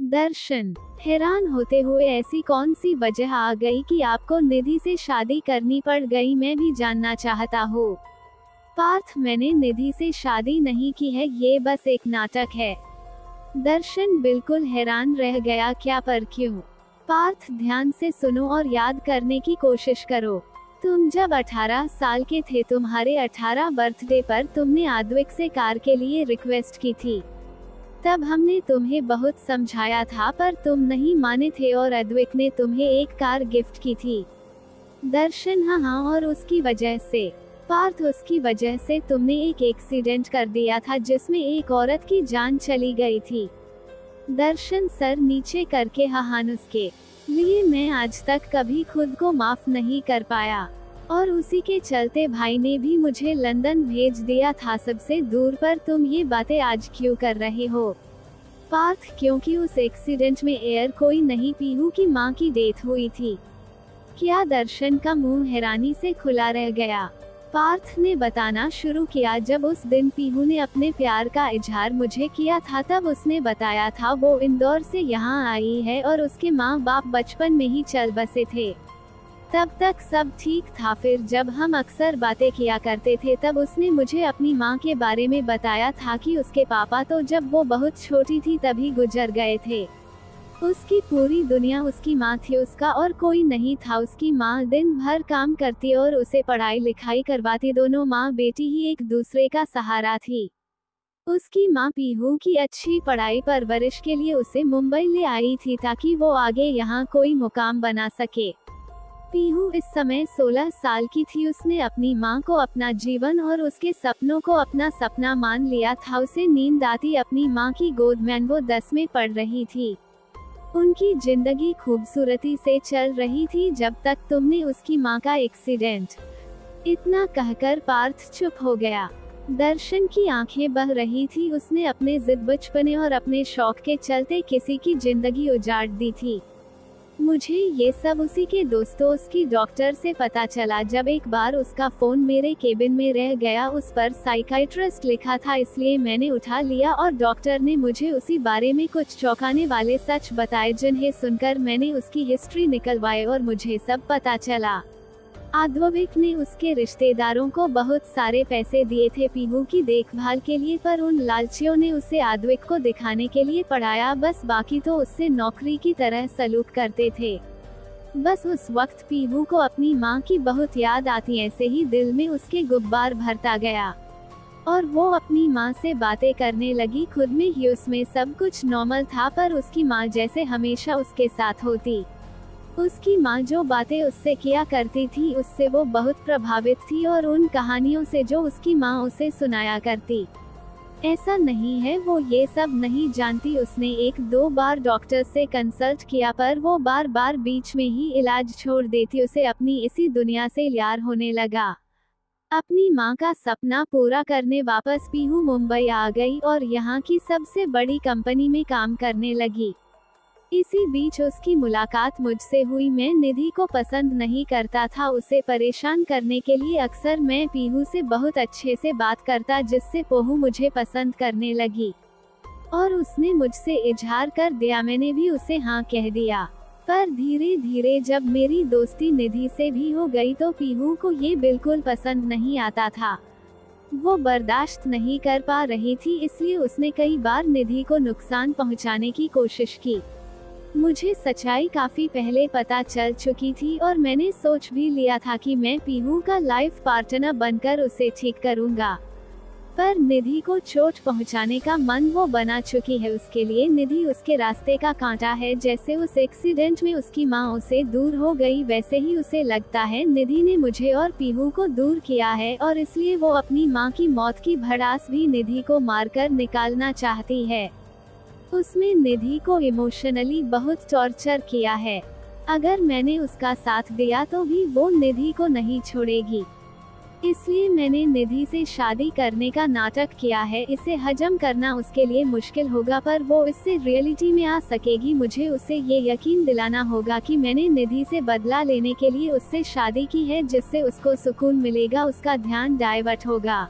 S2: दर्शन, हैरान होते हुए ऐसी कौन सी वजह आ गई कि आपको निधि से शादी करनी पड़ गई मैं भी जानना चाहता हूँ। पार्थ, मैंने निधि से शादी नहीं की है, ये बस एक नाटक है। दर्शन बिल्कुल हैरान रह गया, क्या पर क्यों? पार्थ, ध्यान से सुनो और याद करने की कोशिश करो। तुम जब 18 साल के थे, तुम्हारे 18 बर्थडे पर तुमने आद्विक से कार के लिए रिक्वेस्ट की थी। तब हमने तुम्हें बहुत समझाया था, पर तुम नहीं माने थे और अद्विक ने तुम्हें एक कार गिफ्ट की थी। दर्शन हाँ हाँ और उसकी वजह से। पार्थ, उसकी वजह से तुमने एक एक्सीडेंट कर दिया था, जिसमें एक औरत की जान चली गई थी। दर्शन सर नीचे करके हाँ उसके लिए मैं आज तक कभी खुद को माफ़ नहीं कर पाया। और उसी के चलते भाई ने भी मुझे लंदन भेज दिया था, सबसे दूर पर तुम ये बातें आज क्यों कर रहे हो? पार्थ, क्योंकि उस एक्सीडेंट में एयर कोई नहीं पीहू की माँ की डेथ हुई थी। क्या दर्शन का मुँह हैरानी से खुला रह गया? पार्थ ने बताना शुरू किया जब उस दिन पीहू ने अपने प्यार का इजहार मुझे किया था, तब उसने बताया था, वो इंदौर से यहाँ आई है और उसके माँ बाप बचपन में ही चल बसे थे। तब तक सब ठीक था। फिर जब हम अक्सर बातें किया करते थे, तब उसने मुझे अपनी माँ के बारे में बताया था कि उसके पापा तो जब वो बहुत छोटी थी तभी गुजर गए थे। उसकी पूरी दुनिया उसकी माँ थी, उसका और कोई नहीं था। उसकी माँ दिन भर काम करती और उसे पढ़ाई लिखाई करवाती। दोनों माँ बेटी ही एक दूसरे का सहारा थी। उसकी माँ पीहू की अच्छी पढ़ाई परवरिश के लिए उसे मुंबई ले आई थी ताकि वो आगे यहाँ कोई मुकाम बना सके। पीहू इस समय 16 साल की थी। उसने अपनी माँ को अपना जीवन और उसके सपनों को अपना सपना मान लिया था। उसे नींद आती अपनी माँ की गोद में वो दस में पढ़ रही थी। उनकी ज़िंदगी खूबसूरती से चल रही थी जब तक तुमने उसकी माँ का एक्सीडेंट। इतना कहकर पार्थ चुप हो गया। दर्शन की आँखें बह रही थी। उसने अपने जिद बचपने और अपने शौक के चलते किसी की ज़िंदगी उजाड़ दी थी। मुझे ये सब उसी के दोस्तों, उसकी डॉक्टर से पता चला जब एक बार उसका फ़ोन मेरे केबिन में रह गया, उस पर साइकाइट्रिस्ट लिखा था, इसलिए मैंने उठा लिया और डॉक्टर ने मुझे उसी बारे में कुछ चौंकाने वाले सच बताए जिन्हें सुनकर मैंने उसकी हिस्ट्री निकलवाए और मुझे सब पता चला। आद्विक ने उसके रिश्तेदारों को बहुत सारे पैसे दिए थे पीहू की देखभाल के लिए पर उन लालचियों ने उसे आद्विक को दिखाने के लिए पढ़ाया। बस बाकी तो उससे नौकरी की तरह सलूक करते थे। बस उस वक्त पीहू को अपनी माँ की बहुत याद आती, ऐसे ही दिल में उसके गुब्बार भरता गया। और वो अपनी माँ से बातें करने लगी। खुद में ही उसमें सब कुछ नॉर्मल था, पर उसकी माँ जैसे हमेशा उसके साथ होती। उसकी माँ जो बातें उससे किया करती थी, उससे वो बहुत प्रभावित थी और उन कहानियों से जो उसकी माँ उसे सुनाया करती। ऐसा नहीं है, वो ये सब नहीं जानती। उसने एक दो बार डॉक्टर से कंसल्ट किया, पर वो बार बार बीच में ही इलाज छोड़ देती, उसे अपनी इसी दुनिया से यार होने लगा। अपनी माँ का सपना पूरा करने वापस पीहू मुंबई आ गई और यहाँ की सबसे बड़ी कंपनी में काम करने लगी। इसी बीच उसकी मुलाकात मुझसे हुई। मैं निधि को पसंद नहीं करता था। उसे परेशान करने के लिए अक्सर मैं पीहू से बहुत अच्छे से बात करता, जिससे पोहू मुझे पसंद करने लगी। और उसने मुझसे इजहार कर दिया। मैंने भी उसे हाँ कह दिया। पर धीरे धीरे जब मेरी दोस्ती निधि से भी हो गई तो पीहू को ये बिल्कुल पसंद नहीं आता था। वो बर्दाश्त नहीं कर पा रही थी, इसलिए उसने कई बार निधि को नुकसान पहुँचाने की कोशिश की। मुझे सच्चाई काफ़ी पहले पता चल चुकी थी और मैंने सोच भी लिया था कि मैं पीहू का लाइफ पार्टनर बनकर उसे ठीक करूँगा। पर निधि को चोट पहुँचाने का मन वो बना चुकी है। उसके लिए निधि उसके रास्ते का कांटा है। जैसे उस एक्सीडेंट में उसकी माँ उसे दूर हो गई, वैसे ही उसे लगता है निधि ने मुझे और पीहू को दूर किया है और इसलिए वो अपनी माँ की मौत की भड़ास भी निधि को मारकर निकालना चाहती है। उसमें निधि को इमोशनली बहुत टॉर्चर किया है। अगर मैंने उसका साथ दिया तो भी वो निधि को नहीं छोड़ेगी। इसलिए मैंने निधि से शादी करने का नाटक किया है, इसे हजम करना उसके लिए मुश्किल होगा, पर वो इससे रियलिटी में आ सकेगी। मुझे उसे ये यकीन दिलाना होगा कि मैंने निधि से बदला लेने के लिए उससे शादी की है, जिससे उसको सुकून मिलेगा, उसका ध्यान डाइवर्ट होगा।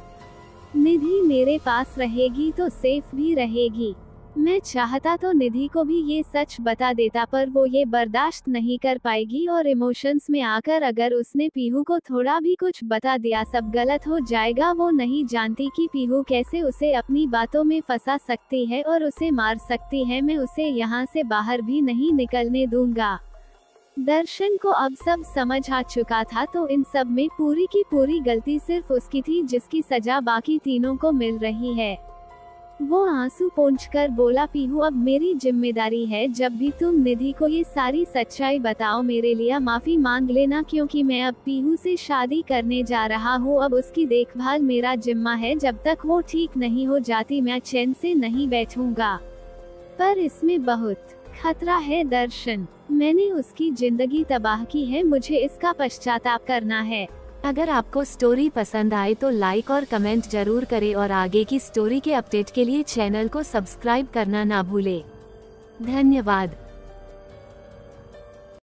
S2: निधि मेरे पास रहेगी तो सेफ़ भी रहेगी। मैं चाहता तो निधि को भी ये सच बता देता, पर वो ये बर्दाश्त नहीं कर पाएगी और इमोशंस में आकर अगर उसने पीहू को थोड़ा भी कुछ बता दिया, सब गलत हो जाएगा। वो नहीं जानती कि पीहू कैसे उसे अपनी बातों में फंसा सकती है और उसे मार सकती है। मैं उसे यहाँ से बाहर भी नहीं निकलने दूँगा। दर्शन को अब सब समझ आ चुका था तो इन सब में पूरी की पूरी गलती सिर्फ़ उसकी थी, जिसकी सजा बाकी तीनों को मिल रही है। वो आँसू पोंछ कर बोला, पीहू, अब मेरी ज़िम्मेदारी है, जब भी तुम निधि को ये सारी सच्चाई बताओ, मेरे लिए माफ़ी मांग लेना, क्योंकि मैं अब पीहू से शादी करने जा रहा हूँ, अब उसकी देखभाल मेरा जिम्मा है, जब तक वो ठीक नहीं हो जाती, मैं चैन से नहीं बैठूँगा। पर इसमें बहुत खतरा है दर्शन। मैंने उसकी ज़िंदगी तबाह की है, मुझे इसका पश्चाताप करना है।
S1: अगर आपको स्टोरी पसंद आए तो लाइक और कमेंट ज़रूर करें और आगे की स्टोरी के अपडेट के लिए चैनल को सब्सक्राइब करना ना भूले। धन्यवाद।